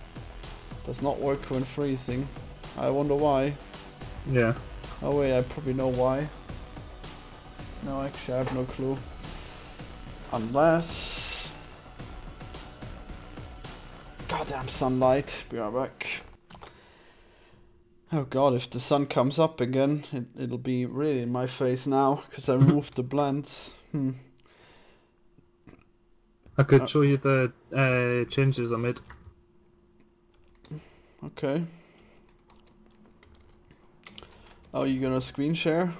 does not work when freezing. I wonder why. Yeah. Oh wait, I probably know why. No, actually, I have no clue. Unless. Goddamn sunlight. we are back. Oh god, if the sun comes up again, it, it'll be really in my face now, because I removed the blends. Hmm. I could Uh, show you the uh, changes I made. Okay. Oh, you gonna screen share?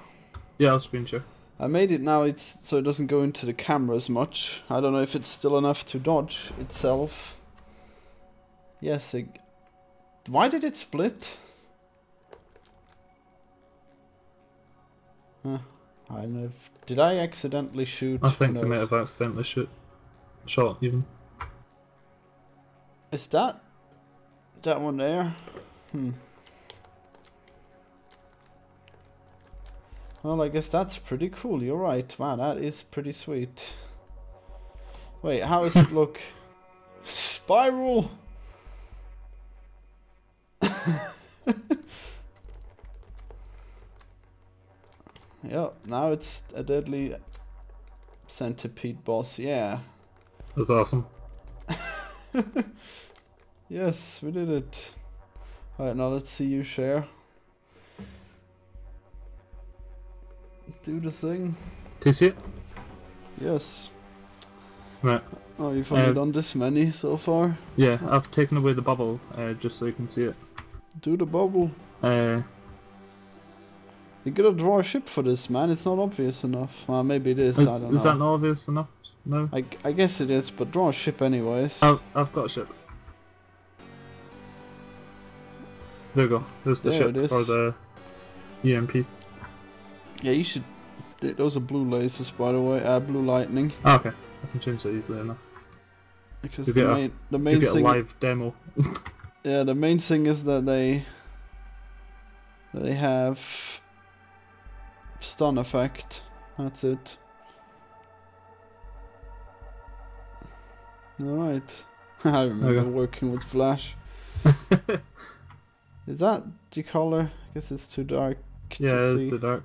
Yeah, I'll screen share. I made it now it's so it doesn't go into the camera as much. I don't know if it's still enough to dodge itself. Yes, it, why did it split? Huh, I don't know. If, did I accidentally shoot? I think I may knows? have accidentally shoot shot even. Is that that one there? Hmm. Well, I guess that's pretty cool. You're right. Man, that is pretty sweet. Wait, how does it look? Spiral. yep, now it's a deadly centipede boss. Yeah. That's awesome. Yes, we did it. Alright, now let's see you share. Do the thing. Can you see it? Yes. Right. Oh, you've only Uh, done this many so far. Yeah, I've taken away the bubble uh, just so you can see it. Do the bubble. Uh, You gotta draw a ship for this, man. It's not obvious enough. Well, maybe it is. I is, don't know. is that not obvious enough? No. I, I guess it is, but draw a ship anyways. I've, I've got a ship. There you go. There's the There ship for the EMP. Yeah, you should. Those are blue lasers, by the way. Uh, blue lightning. Ah, okay. I can change that easily enough. Because You the get a- main, the You main get a thing. live demo. Yeah, the main thing is that they that they have stun effect. That's it. Alright. I remember Okay. working with Flash. Is that the color? I guess it's too dark to yeah, it's too dark.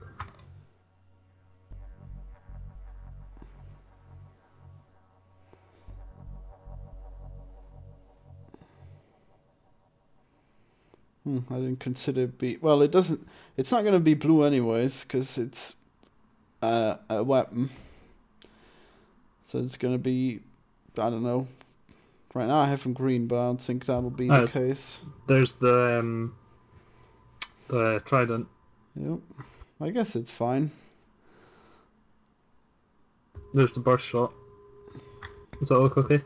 Hmm, I didn't consider it be well. It doesn't. It's not gonna be blue anyways, because it's uh, a weapon. So it's gonna be. I don't know. Right now I have them green, but I don't think that'll be Uh, the case. There's the um, the trident. Yep. I guess it's fine. There's the burst shot. Does that look okay?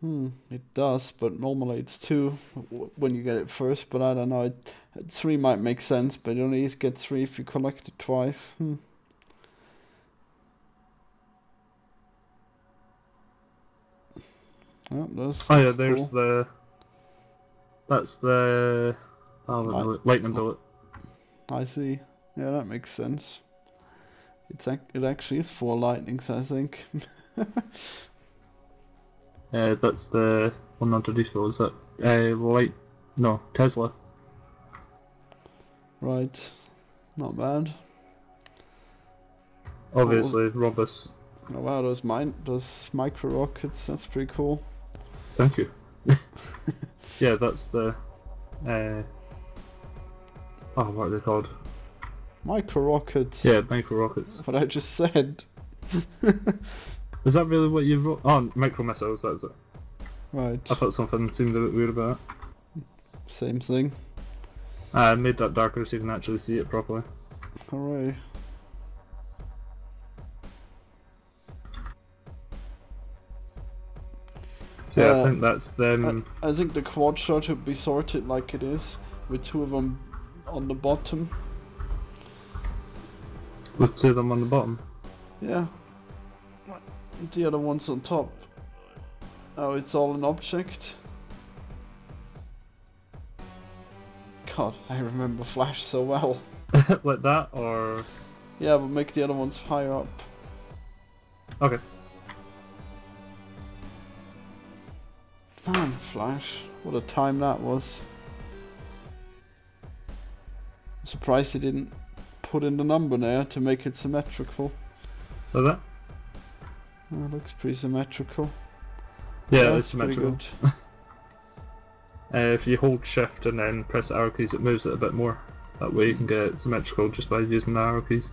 Hmm, it does, but normally it's two when you get it first. But I don't know. It, three might make sense, but you only get three if you collect it twice. Hmm. Oh, those Oh yeah, there's cool. the. That's the. Oh, the lightning bullet. I see. Yeah, that makes sense. It's ac- it actually is four lightnings, I think. Uh, that's the one underneath it. Was that uh, light, no Tesla. Right. Not bad. Obviously, robust. Oh wow, those mine those micro rockets, that's pretty cool. Thank you. yeah, that's the. Uh, oh, what are they called? Micro rockets. Yeah, micro rockets. What I just said. Is that really what you wrote? Oh, micro missiles. That's it. Right. I thought something seemed a bit weird about it. Same thing. I made that darker so you can actually see it properly. Hooray. Yeah, I Uh, think that's them. I think the quad shot should be sorted like it is, with two of them on the bottom. with two of them on the bottom. Yeah. The other one's on top. Oh, it's all an object. God, I remember Flash so well. like that, or Yeah, but make the other ones higher up. okay. Man, Flash. What a time that was. I'm surprised he didn't put in the number there to make it symmetrical. Like that. Oh, it looks pretty symmetrical. Yeah, it's that's symmetrical. good. Uh, if you hold shift and then press the arrow keys, it moves it a bit more. That way you can get it symmetrical just by using the arrow keys.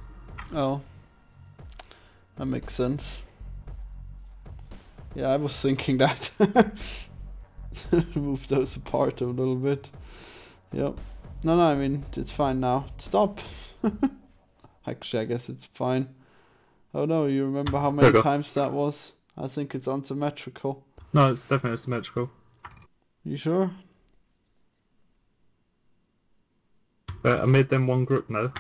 Oh. That makes sense. Yeah, I was thinking that. Move those apart a little bit. Yep. No, no, I mean, it's fine now. Stop! Actually, I guess it's fine. Oh no, you remember how many times that was? I think it's unsymmetrical. No, it's definitely symmetrical. You sure? But I made them one group now.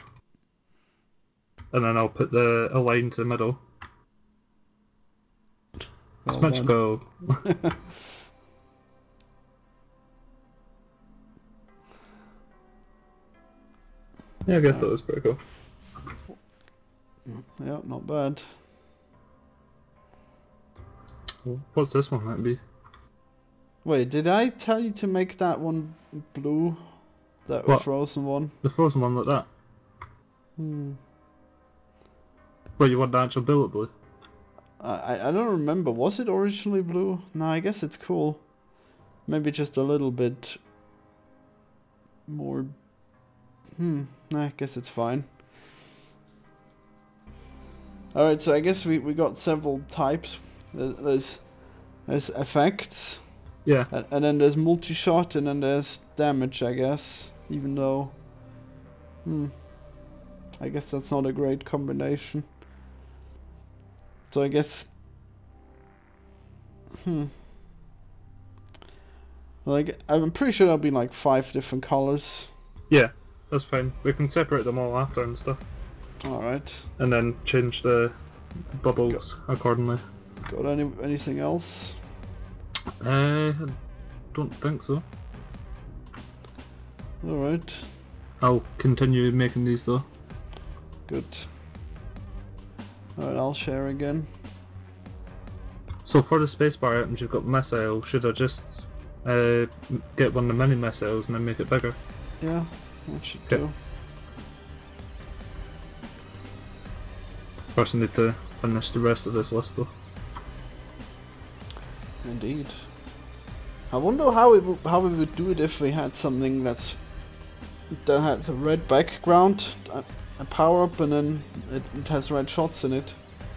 And then I'll put the a line to the middle. Well symmetrical. yeah, I guess that was pretty cool. Yeah, not bad. What's this one might be? Wait, did I tell you to make that one blue? That What? frozen one? The frozen one like that. Hmm. Well, you want the actual bullet blue? I- I don't remember. Was it originally blue? No, I guess it's cool. Maybe just a little bit more. Hmm. I guess it's fine. All right, so I guess we we got several types. There's there's effects, Yeah. and, and then there's multi-shot, and then there's damage. I guess, even though. Hmm. I guess that's not a great combination. So I guess. Hmm. Like I'm pretty sure there'll be like five different colors. Yeah, that's fine. We can separate them all after and stuff. All right. And then change the bubbles accordingly. Got any anything else? Uh, I don't think so. All right. I'll continue making these though. Good. All right. I'll share again. So for the spacebar items, you've got missile. Should I just uh, get one of the mini missiles and then make it bigger? Yeah. That should Yeah. do. First, I need to finish the rest of this list though. Indeed. I wonder how it would, how we would do it if we had something that's that has a red background, a, a power up, and then it, it has red shots in it.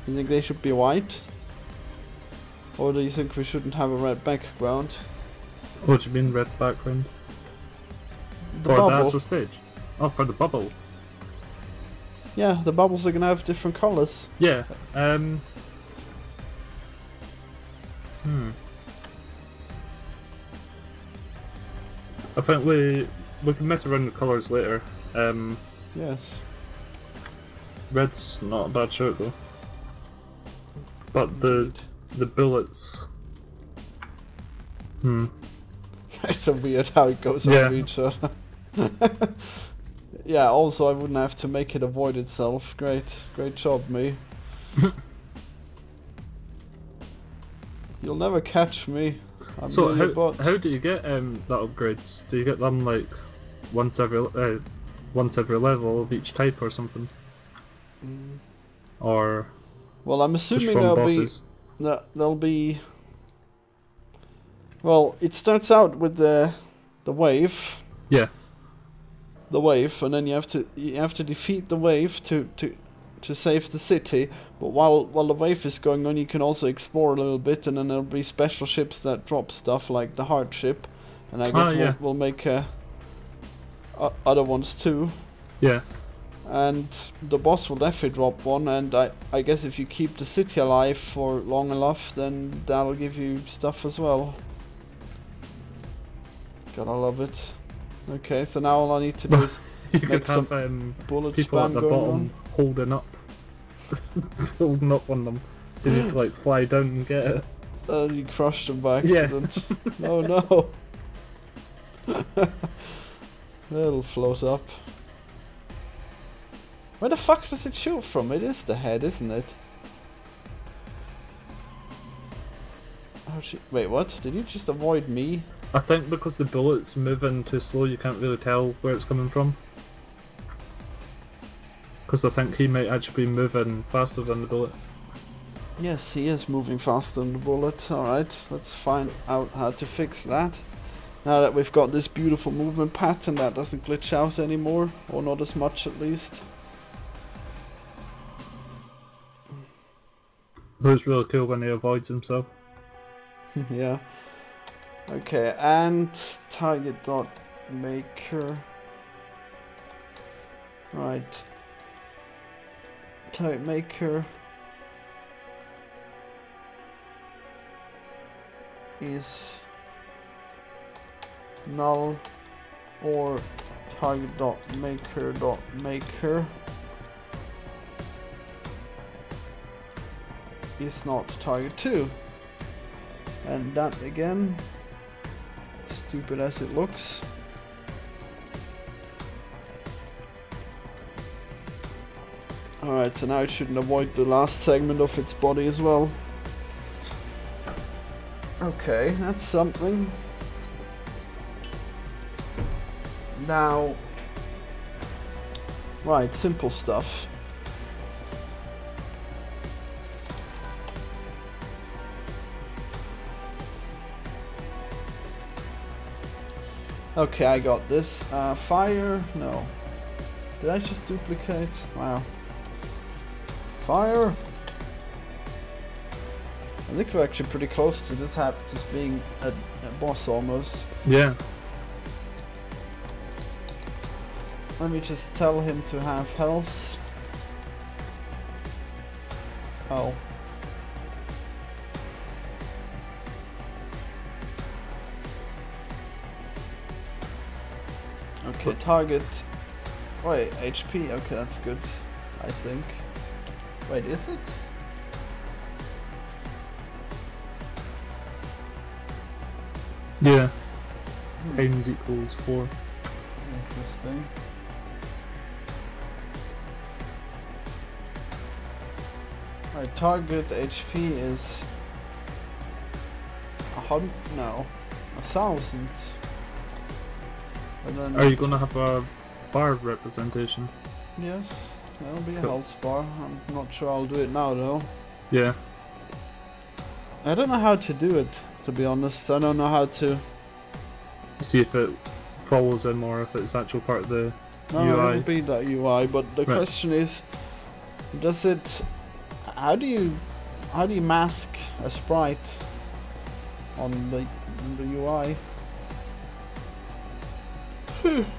You think they should be white, or do you think we shouldn't have a red background? What do you mean red background? The for the bubble. actual stage? Oh, for the bubble. Yeah, the bubbles are gonna have different colors. Yeah. Um. Hmm. I think we we can mess around with colours later. Um, Yes. red's not a bad shout though. But the the bullets. Hmm. it's so weird how it goes Yeah. over each other. yeah. Also, I wouldn't have to make it avoid itself. Great, great job, me. You'll never catch me. I'm So how, how do you get um that upgrades? Do you get them like once every uh, once every level of each type or something, Mm. or Well, I'm assuming there'll be bosses? that there'll be. Well, it starts out with the the wave. Yeah. The wave, and then you have to you have to defeat the wave to to to save the city. But while while the wave is going on, you can also explore a little bit, and then there'll be special ships that drop stuff like the hard ship, and I guess Ah, we'll, we'll make uh, other ones too. Yeah. and the boss will definitely drop one and I, I guess if you keep the city alive for long enough then that'll give you stuff as well gotta love it okay so now all I need to do is You Make could some have um, bullet people spam at the bottom on holding up, holding up on them. So you need to like fly down and get it. and you crushed them by Yeah. accident oh no it'll float up where the fuck does it shoot from? It is the head, isn't it? Oh, she- wait, what? Did you just avoid me? I think because the bullet's moving too slow, you can't really tell where it's coming from. Because I think he might actually be moving faster than the bullet. Yes, he is moving faster than the bullet. Alright, let's find out how to fix that. Now that we've got this beautiful movement pattern that doesn't glitch out anymore, or not as much at least. It was really cool when he avoids himself. yeah. Okay, and target dot maker. Right. Target maker is null or target dot maker dot maker is not target 2 and that again stupid as it looks. Alright so now it shouldn't avoid the last segment of its body as well. Okay that's something. Now right simple stuff Okay, I got this. Uh, fire? No. Did I just duplicate? Wow. Fire? I think we're actually pretty close to this hap just being a, a boss almost. Yeah. Let me just tell him to have health. Oh. Okay, target. Wait, HP. Okay, that's good. I think. Wait, is it? Yeah. Hmm, Times equals 4. Interesting. My target HP is a hundred. No, a thousand. And then Are you gonna have a bar representation? Yes, that'll be a Cool. health bar. I'm not sure I'll do it now though. Yeah. I don't know how to do it. To be honest, I don't know how to. See if it follows him or if it's actual part of the. No, UI. it'll be that UI. But the Right. question is, does it? How do you, how do you mask a sprite on the on the UI?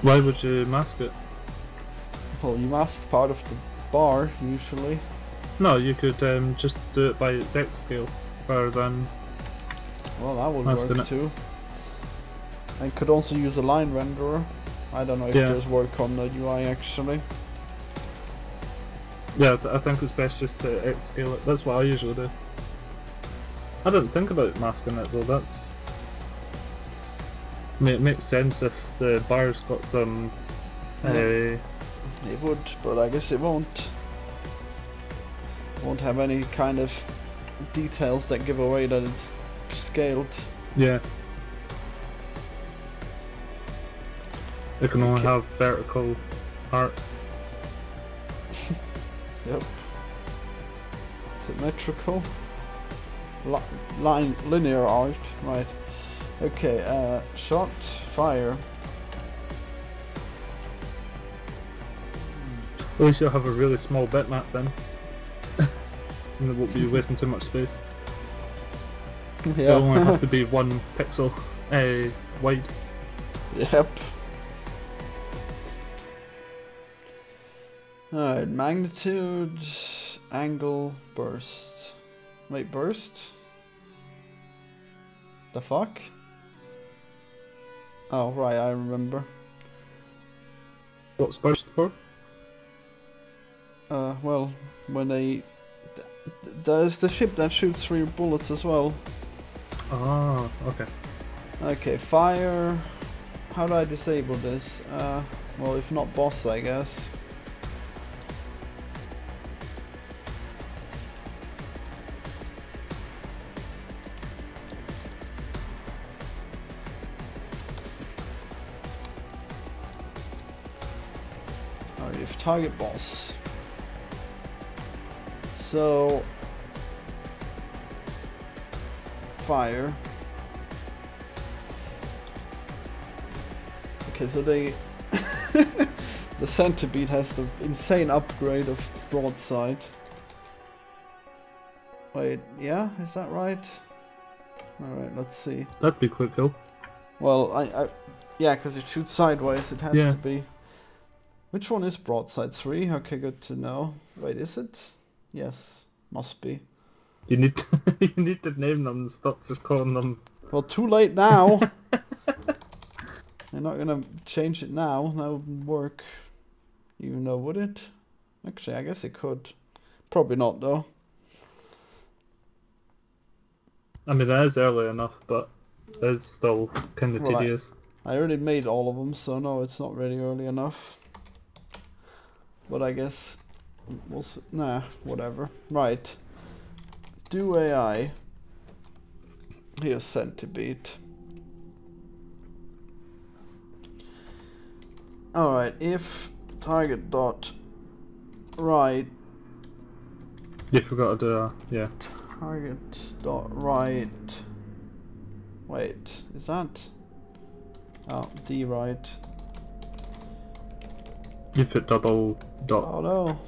Why would you mask it? Well, you mask part of the bar usually. No, you could um, just do it by its X scale rather than. Well, that would work it. too. I could also use a line renderer. I don't know if Yeah. there's work on the UI actually. Yeah, th- I think it's best just to X scale it. That's what I usually do. I didn't think about masking it though. That's. I mean, it makes sense if the bar's got some. Yeah. Uh, It would, but I guess it won't. Won't have any kind of details that give away that it's scaled. Yeah. It can only Okay. have vertical art. Yep. Symmetrical. Li line linear art, right. Okay, uh shot, fire. At least you'll have a really small bitmap then. and it won't be wasting too much space. It'll only have to be one pixel uh, wide. Yep. Alright, magnitude, angle, burst. Wait, burst? The fuck? Oh, right, I remember. What's burst for? Uh, well, when they... th- th- There's the ship that shoots through bullets as well. Ah, okay. Okay, fire... How do I disable this? Uh, well, if not boss, I guess. Target boss. So... Fire. Okay, so they... the centipede has the insane upgrade of broadside. Wait, yeah? Is that right? Alright, let's see. That'd be quick kill. Well, I... I yeah, because it shoots sideways, it has Yeah. to be. Which one is broadside 3? Okay, good to know. Wait, is it? Yes, must be. You need to, you need to name them and stop just calling them. Well, too late now. They're not gonna change it now. That wouldn't work. Even though, would it? Actually, I guess it could. Probably not, though. I mean, it is early enough, but it's still kind of tedious. I already made all of them, so no, it's not really early enough. But I guess we'll s nah, whatever. Right. Do AI. Here's centipede. Alright, if target dot right You forgot to do a yeah. target dot right wait, is that oh D right You put double dot. Oh no.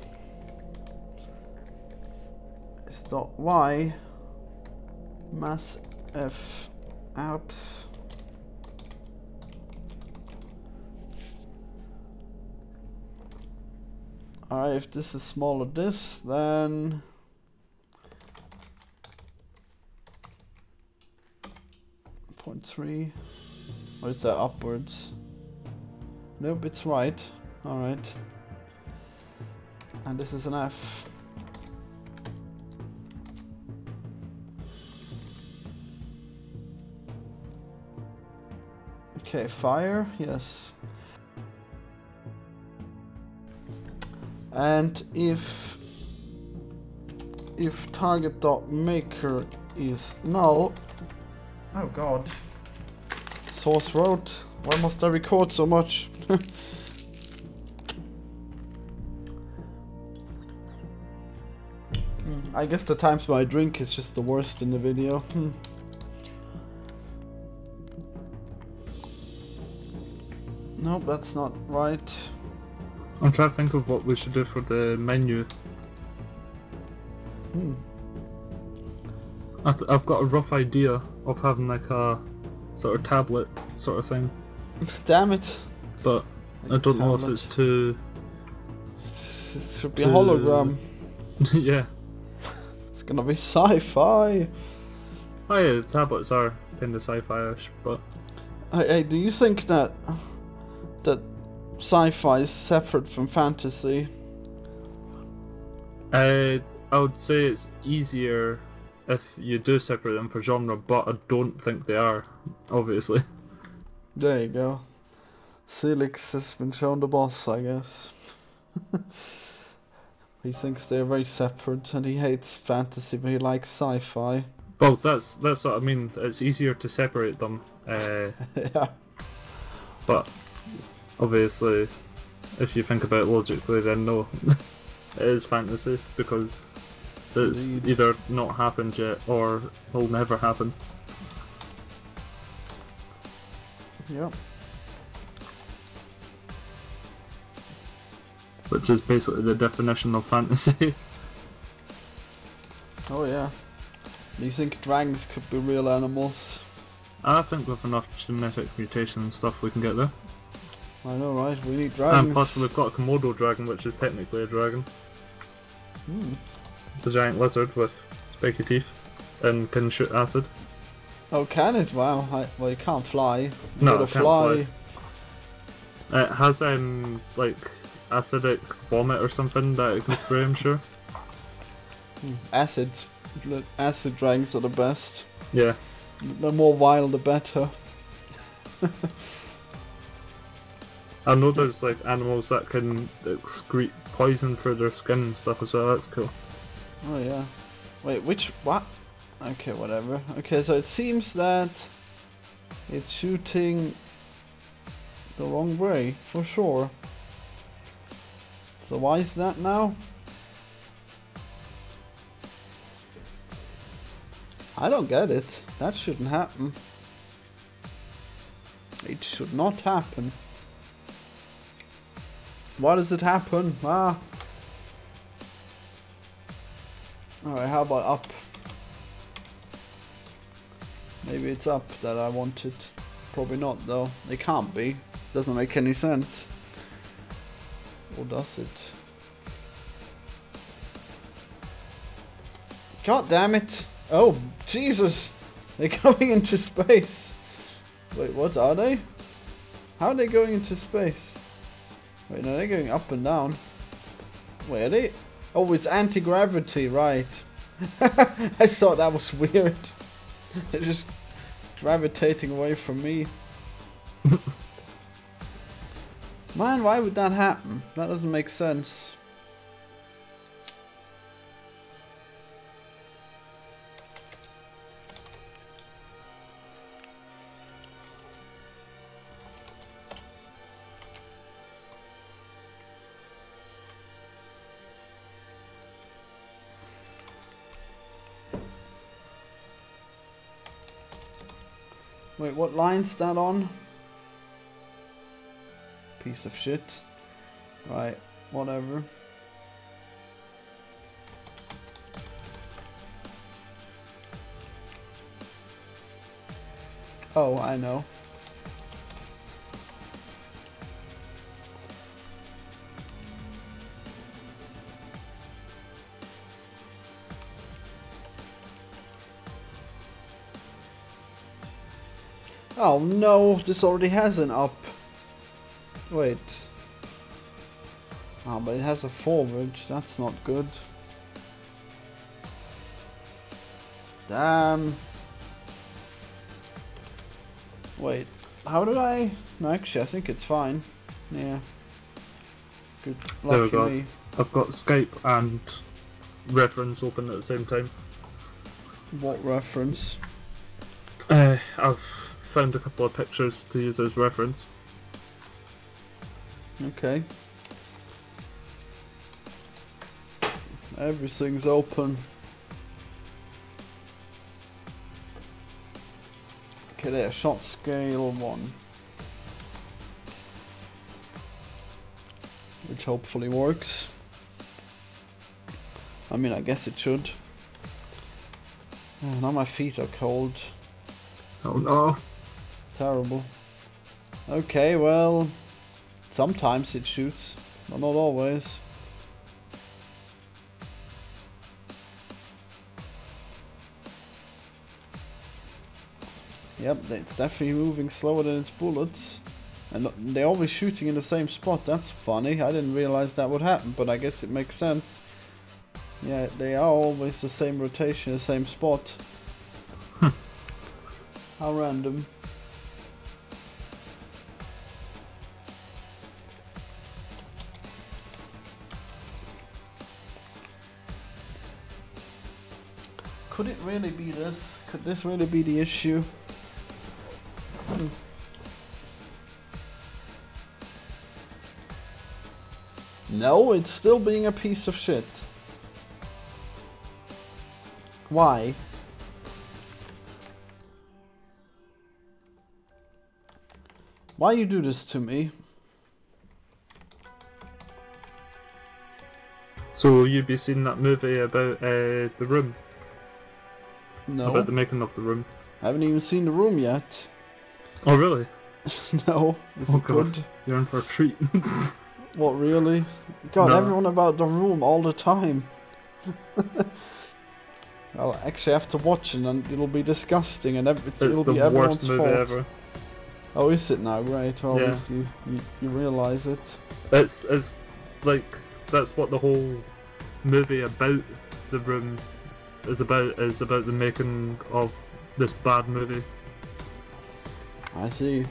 It's dot Y. Mass F apps. Alright, if this is smaller this, then point three. Or is that upwards? Nope, it's right. Alright. And this is an F. Okay, fire, yes. And if if target dot maker is null, oh god, source wrote. Why must I record so much? I guess the times when I drink is just the worst in the video. Hmm. Nope, that's not right. I'm trying to think of what we should do for the menu. Hmm. I th- I've got a rough idea of having like a sort of tablet sort of thing, Damn it. but I don't know if it's too. It should be a hologram. yeah. Gonna be sci-fi. Oh yeah, the tablets are kind of sci-fi-ish, but Hey, hey, do you think that that sci-fi is separate from fantasy? I I would say it's easier if you do separate them for genre, but I don't think they are. Obviously, There you go. Celix has been shown the boss, I guess. he thinks they're very separate and he hates fantasy, but he likes sci-fi. Well, that's that's what I mean. It's easier to separate them, uh, yeah. but obviously, if you think about it logically, then no, it is fantasy because it's Indeed. either not happened yet or will never happen. Yep. Which is basically the definition of fantasy. Oh yeah. Do you think dragons could be real animals? I think with enough genetic mutation and stuff, we can get there. I know, right? We need dragons. And plus, we've got a Komodo dragon, which is technically a dragon. Hmm. It's a giant lizard with spiky teeth and can shoot acid. Oh, can it? Wow. I, well, you can't fly. You No, gotta it can't fly. fly. It has um like acidic vomit or something that it can spray. I'm sure. Hmm. Acid. Acid dragons are the best. Yeah. The more wild, the better. I know there's like animals that can excrete poison through their skin and stuff as well. That's cool. Oh yeah. Wait, which what? Okay, whatever. Okay, so it seems that it's shooting the wrong way for sure. So why is that now? I don't get it. That shouldn't happen. It should not happen. Why does it happen? Ah. Alright, how about up? Maybe it's up that I wanted. Probably not though. It can't be. Doesn't make any sense. Or does it? God damn it! Oh, Jesus! They're going into space! Wait, what are they? How are they going into space? Wait, no, they're going up and down. Wait, are they? Oh, it's anti-gravity, right. I thought that was weird. They're just gravitating away from me. Man, why would that happen? That doesn't make sense. Wait, what line's that on? Piece of shit. Right, whatever. Oh, I know. Oh no, this already has an up. Wait. Ah, but it has a forward. That's not good. Damn. Wait, how did I? No, actually, I think it's fine. Yeah. Good. There we go. me. I've got Skype and reference open at the same time. What reference? Uh, I've found a couple of pictures to use as reference. Okay. Everything's open. Okay, there, shot scale 1. Which hopefully works. I mean, I guess it should. Oh, now my feet are cold. Oh no! Terrible. Okay, well, sometimes it shoots, but not always. Yep, it's definitely moving slower than its bullets. And they're always shooting in the same spot. That's funny. I didn't realize that would happen, but I guess it makes sense. Yeah, they are always the same rotation, the same spot. Hmm. How random. Really be this? Could this really be the issue? Hmm. No, it's still being a piece of shit. Why? Why you do this to me? So will you be seeing that movie about uh, the room? No. About the making of the room? I haven't even seen the room yet. Oh really? no. Is Oh, God. good? You're in for a treat. What, really? God, No. everyone about the room all the time. I'll actually have to watch it and it'll be disgusting and it's it'll be everyone's worst movie fault. ever. Oh, is it now? Great. Well, Yeah. you, you, you realize it. It's it's like that's what the whole movie about the room is about is about the making of this bad movie. I see.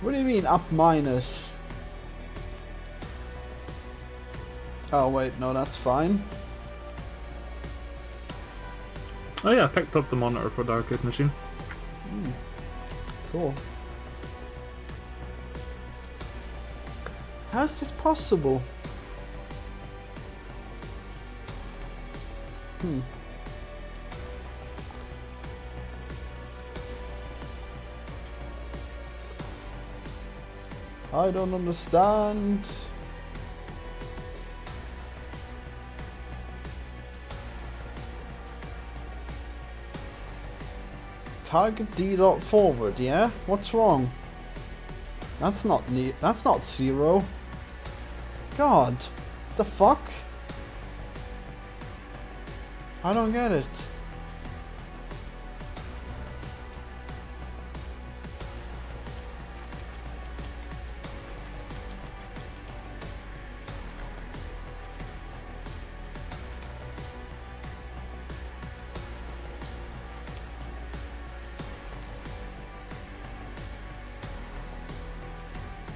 What do you mean up minus? Oh wait, no, that's fine. Oh yeah, I picked up the monitor for the arcade machine. Hmm. Cool. How's this possible? Hmm. I don't understand. Target D dot forward, yeah? What's wrong? That's not ne- that's not zero. God, the fuck? I don't get it.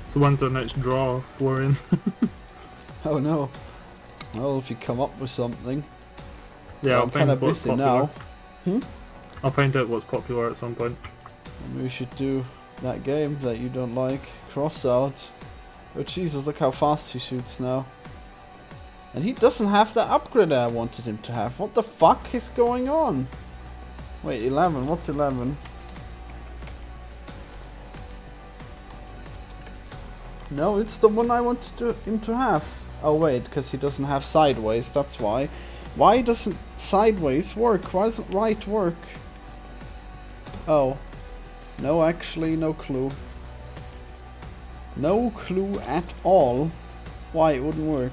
So when's our next draw, Florian? Oh no. Well, if you come up with something. yeah, I'll I'm find kind of what's busy popular. now. Hmm? I'll find out what's popular at some point. Maybe we should do that game that you don't like. Cross out. Oh Jesus, look how fast he shoots now. And he doesn't have the upgrade that I wanted him to have. What the fuck is going on? Wait, 11. What's 11? No, it's the one I wanted to, him to have. Oh wait, because he doesn't have sideways, that's why. Why doesn't sideways work? Why doesn't right work? Oh. No, actually, no clue. No clue at all why it wouldn't work.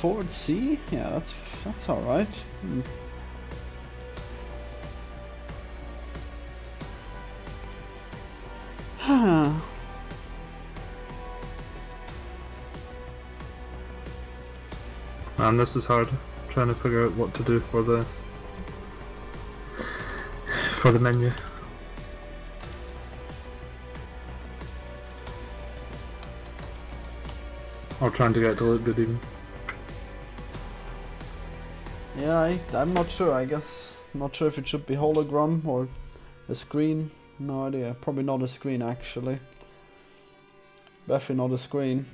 Forward C? Yeah, that's that's all right. Hmm. Huh. Man, this is hard. Trying to figure out what to do for the for the menu. Or trying to get to look good even. Yeah, I, I'm not sure. I guess not sure if it should be hologram or a screen. No idea. Probably not a screen actually. Definitely not a screen.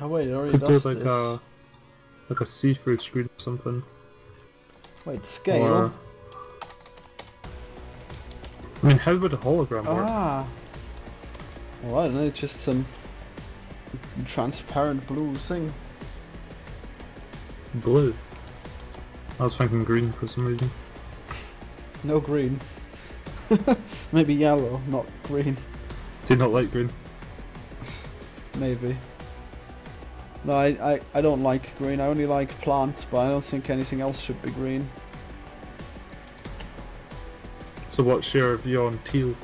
Oh wait, it already Could do does like this. a like a see-through screen or something. Wait, scale. Or I mean, how would a hologram work? Ah. Well, I don't know. It's just some transparent blue thing. Blue. I was thinking green for some reason. No green. Maybe yellow, not green. Do you not like green? Maybe. No, I, I, I don't like green. I only like plants, but I don't think anything else should be green. So what share of you on teal?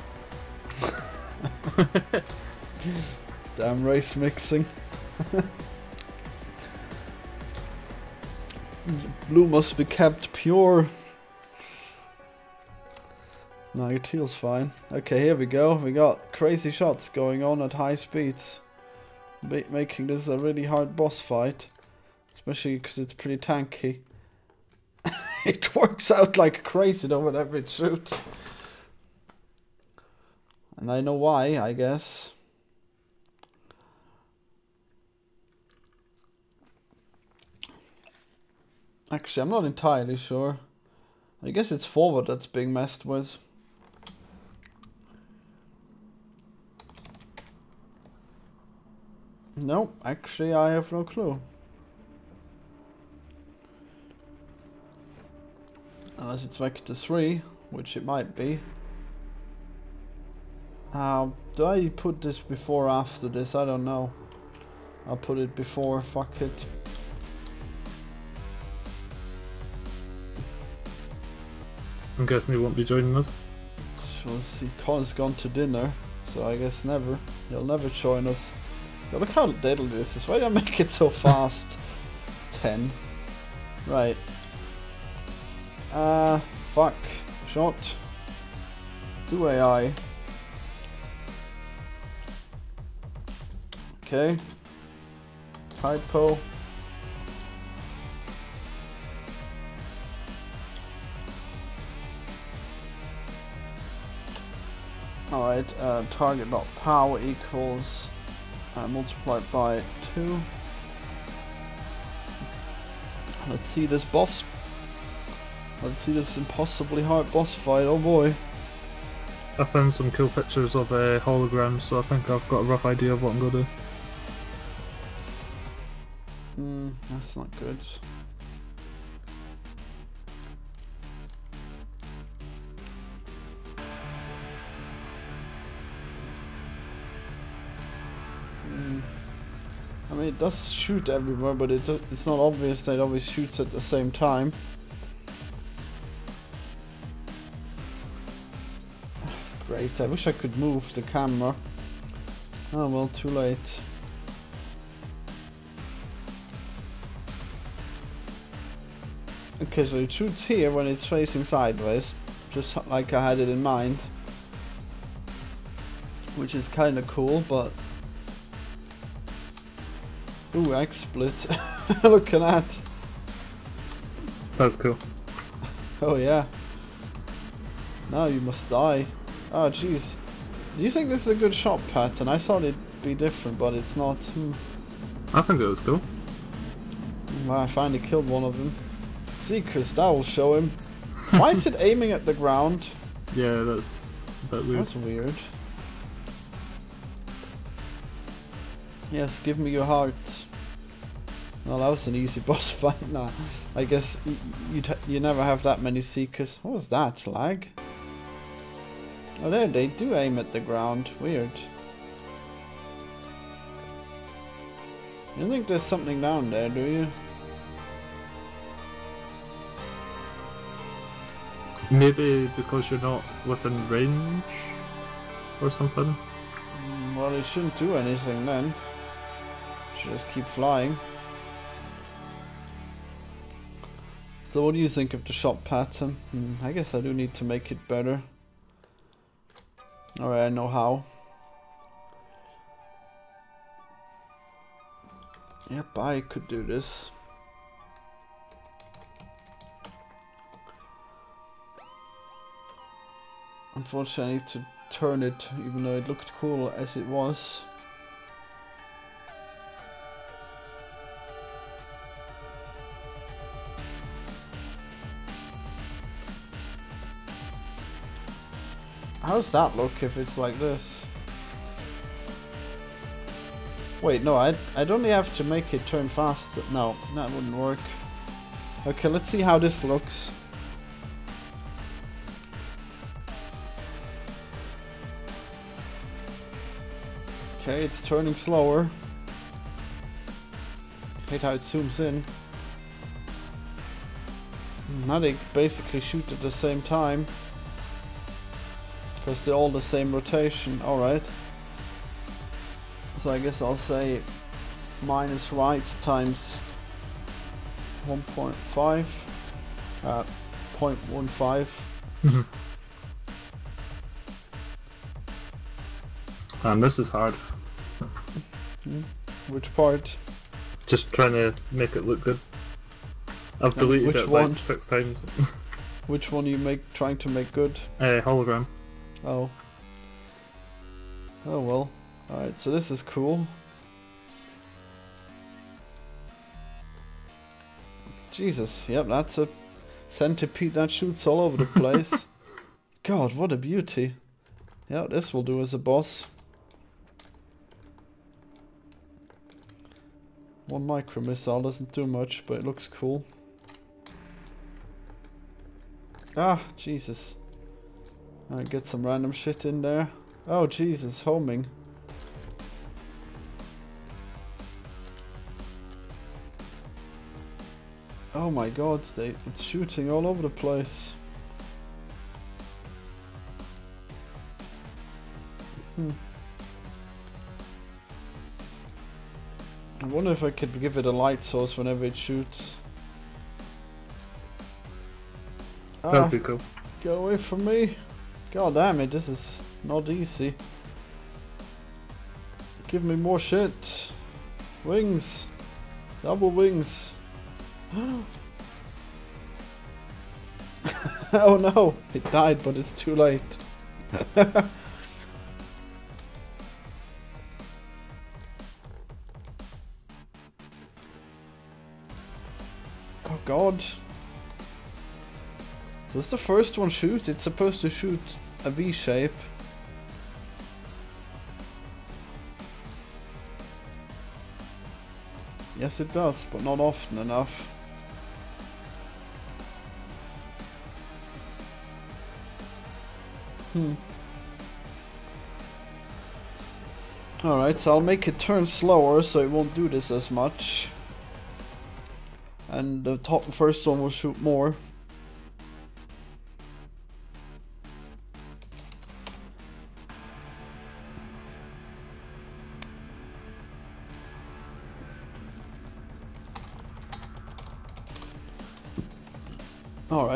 Damn race mixing. Blue must be kept pure. No, your teal's fine. Okay, here we go. We got crazy shots going on at high speeds. Ma making this a really hard boss fight. Especially because it's pretty tanky. it works out like crazy though whenever it shoots. And I know why, I guess. Actually, I'm not entirely sure. I guess it's forward that's being messed with. No, actually I have no clue. Unless it's vector 3, which it might be. Uh, do I put this before or after this? I don't know. I'll put it before, fuck it. I'm guessing he won't be joining us. Well, see, Colin's gone to dinner, so I guess never. He'll never join us. Yo, look how little this is. Why do I make it so fast? 10. Right. Uh, fuck. Shot. Do AI. Okay. Typo. Alright, uh, target dot power equals uh, multiplied by 2. Let's see this boss. Let's see this impossibly hard boss fight, oh boy. I found some cool pictures of uh, holograms, so I think I've got a rough idea of what I'm going to do. Hmm, that's not good. Mm. I mean, it does shoot everywhere, but it it's not obvious that it always shoots at the same time. Great, I wish I could move the camera. Oh well, too late. Okay, so it shoots here when it's facing sideways, just like I had it in mind. Which is kind of cool, but... Ooh, X-split. Look at that. That's cool. Oh yeah. Now you must die. Oh jeez. Do you think this is a good shot pattern? I thought it'd be different, but it's not. Hmm. I think it was cool. Well, I finally killed one of them. Secrets, that will show him. Why is it aiming at the ground? Yeah, that's bit weird. That's weird. Yes, give me your heart. Well, that was an easy boss fight. Nah, I guess you you never have that many seekers. What was that? Lag? Oh, there they do aim at the ground. Weird. You don't think there's something down there, do you? Maybe because you're not within range or something. Mm, Well, it shouldn't do anything then. Should just keep flying. So what do you think of the shot pattern? Hmm, I guess I do need to make it better. Alright, I know how. Yep, I could do this. Unfortunately, I need to turn it, even though it looked cool as it was. How's that look if it's like this? Wait, no, I'd, I'd only have to make it turn faster. No, that wouldn't work. Okay, let's see how this looks. Okay, it's turning slower. hate how it zooms in. Now they basically shoot at the same time. Because they're all the same rotation. Alright. So I guess I'll say minus right times 1.5 uh, 0.15 Mhm. and this is hard. which part Just trying to make it look good. I've deleted which it one? like six times. which one you make trying to make good uh, hologram. Oh. Oh well. Alright so this is cool. Jesus yep that's a centipede that shoots all over the place. God what a beauty. Yeah this will do as a boss. One micro missile doesn't do much, but it looks cool. Ah, Jesus. I get some random shit in there. Oh, Jesus, homing. Oh my god, they, it's shooting all over the place. Hmm. I wonder if I could give it a light source whenever it shoots. Ah, That'd be cool. get away from me. God damn it, this is not easy. Give me more shit. Wings. Double wings. oh no, it died, but it's too late. oh god. Does the first one shoot? It's supposed to shoot a V shape. Yes it does, but not often enough. Hmm. Alright, so I'll make it turn slower so it won't do this as much. And the top first one will shoot more.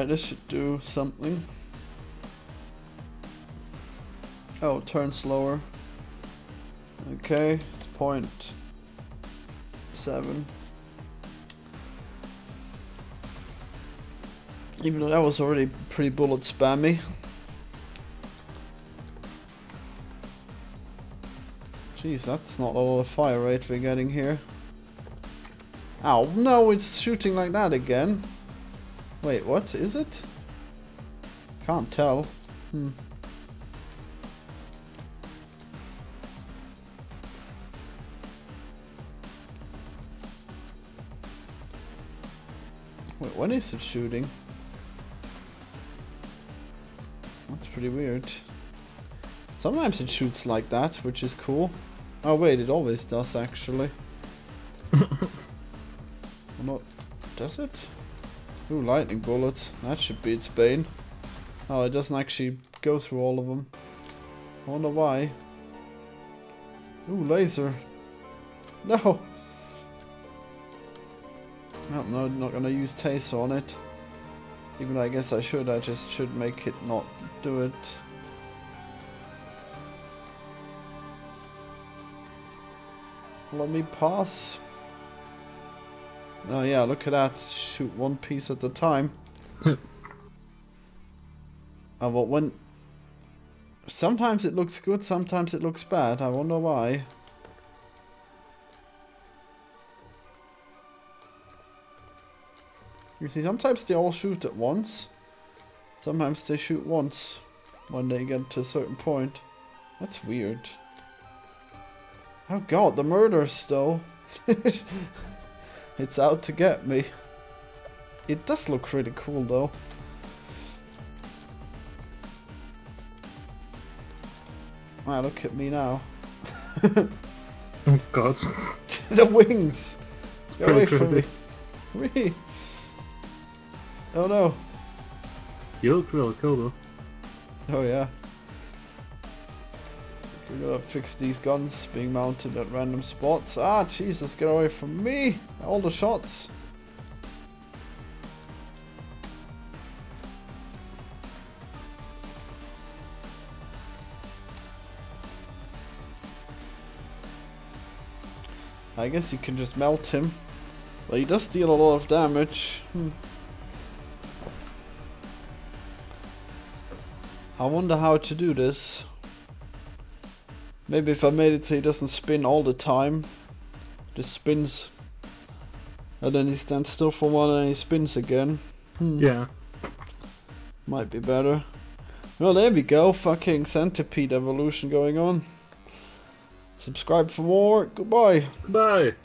This should do something. Oh, turn slower. Okay, point seven. Even though that was already pretty bullet spammy. Jeez, that's not a lot of fire rate we're getting here. Oh no, it's shooting like that again. Wait, what is it? Can't tell. Hmm. Wait, when is it shooting? That's pretty weird. Sometimes it shoots like that, which is cool. Oh wait, it always does actually. Not does it? Ooh, lightning bullets. That should be its bane. Oh, it doesn't actually go through all of them. I wonder why. Ooh, laser. No! No, no, not gonna use taser on it. Even though I guess I should, I just should make it not do it. Let me pass. Oh yeah, look at that. Shoot one piece at a time. oh, but when... Sometimes it looks good, sometimes it looks bad. I wonder why. You see, sometimes they all shoot at once. Sometimes they shoot once when they get to a certain point. That's weird. Oh god, the murders though. it's out to get me. It does look really cool though. Wow, look at me now. Oh god. the wings! It's Get away pretty from me. crazy. Me. Oh no. You look really cool though. Oh yeah. We gotta fix these guns being mounted at random spots. Ah, Jesus, get away from me! All the shots. I guess you can just melt him. Well, he does deal a lot of damage. Hmm. I wonder how to do this. Maybe if I made it so he doesn't spin all the time. Just spins. And then he stands still for a while and then he spins again. Hmm. Yeah. Might be better. Well, there we go. Fucking centipede evolution going on. Subscribe for more. Goodbye. Bye.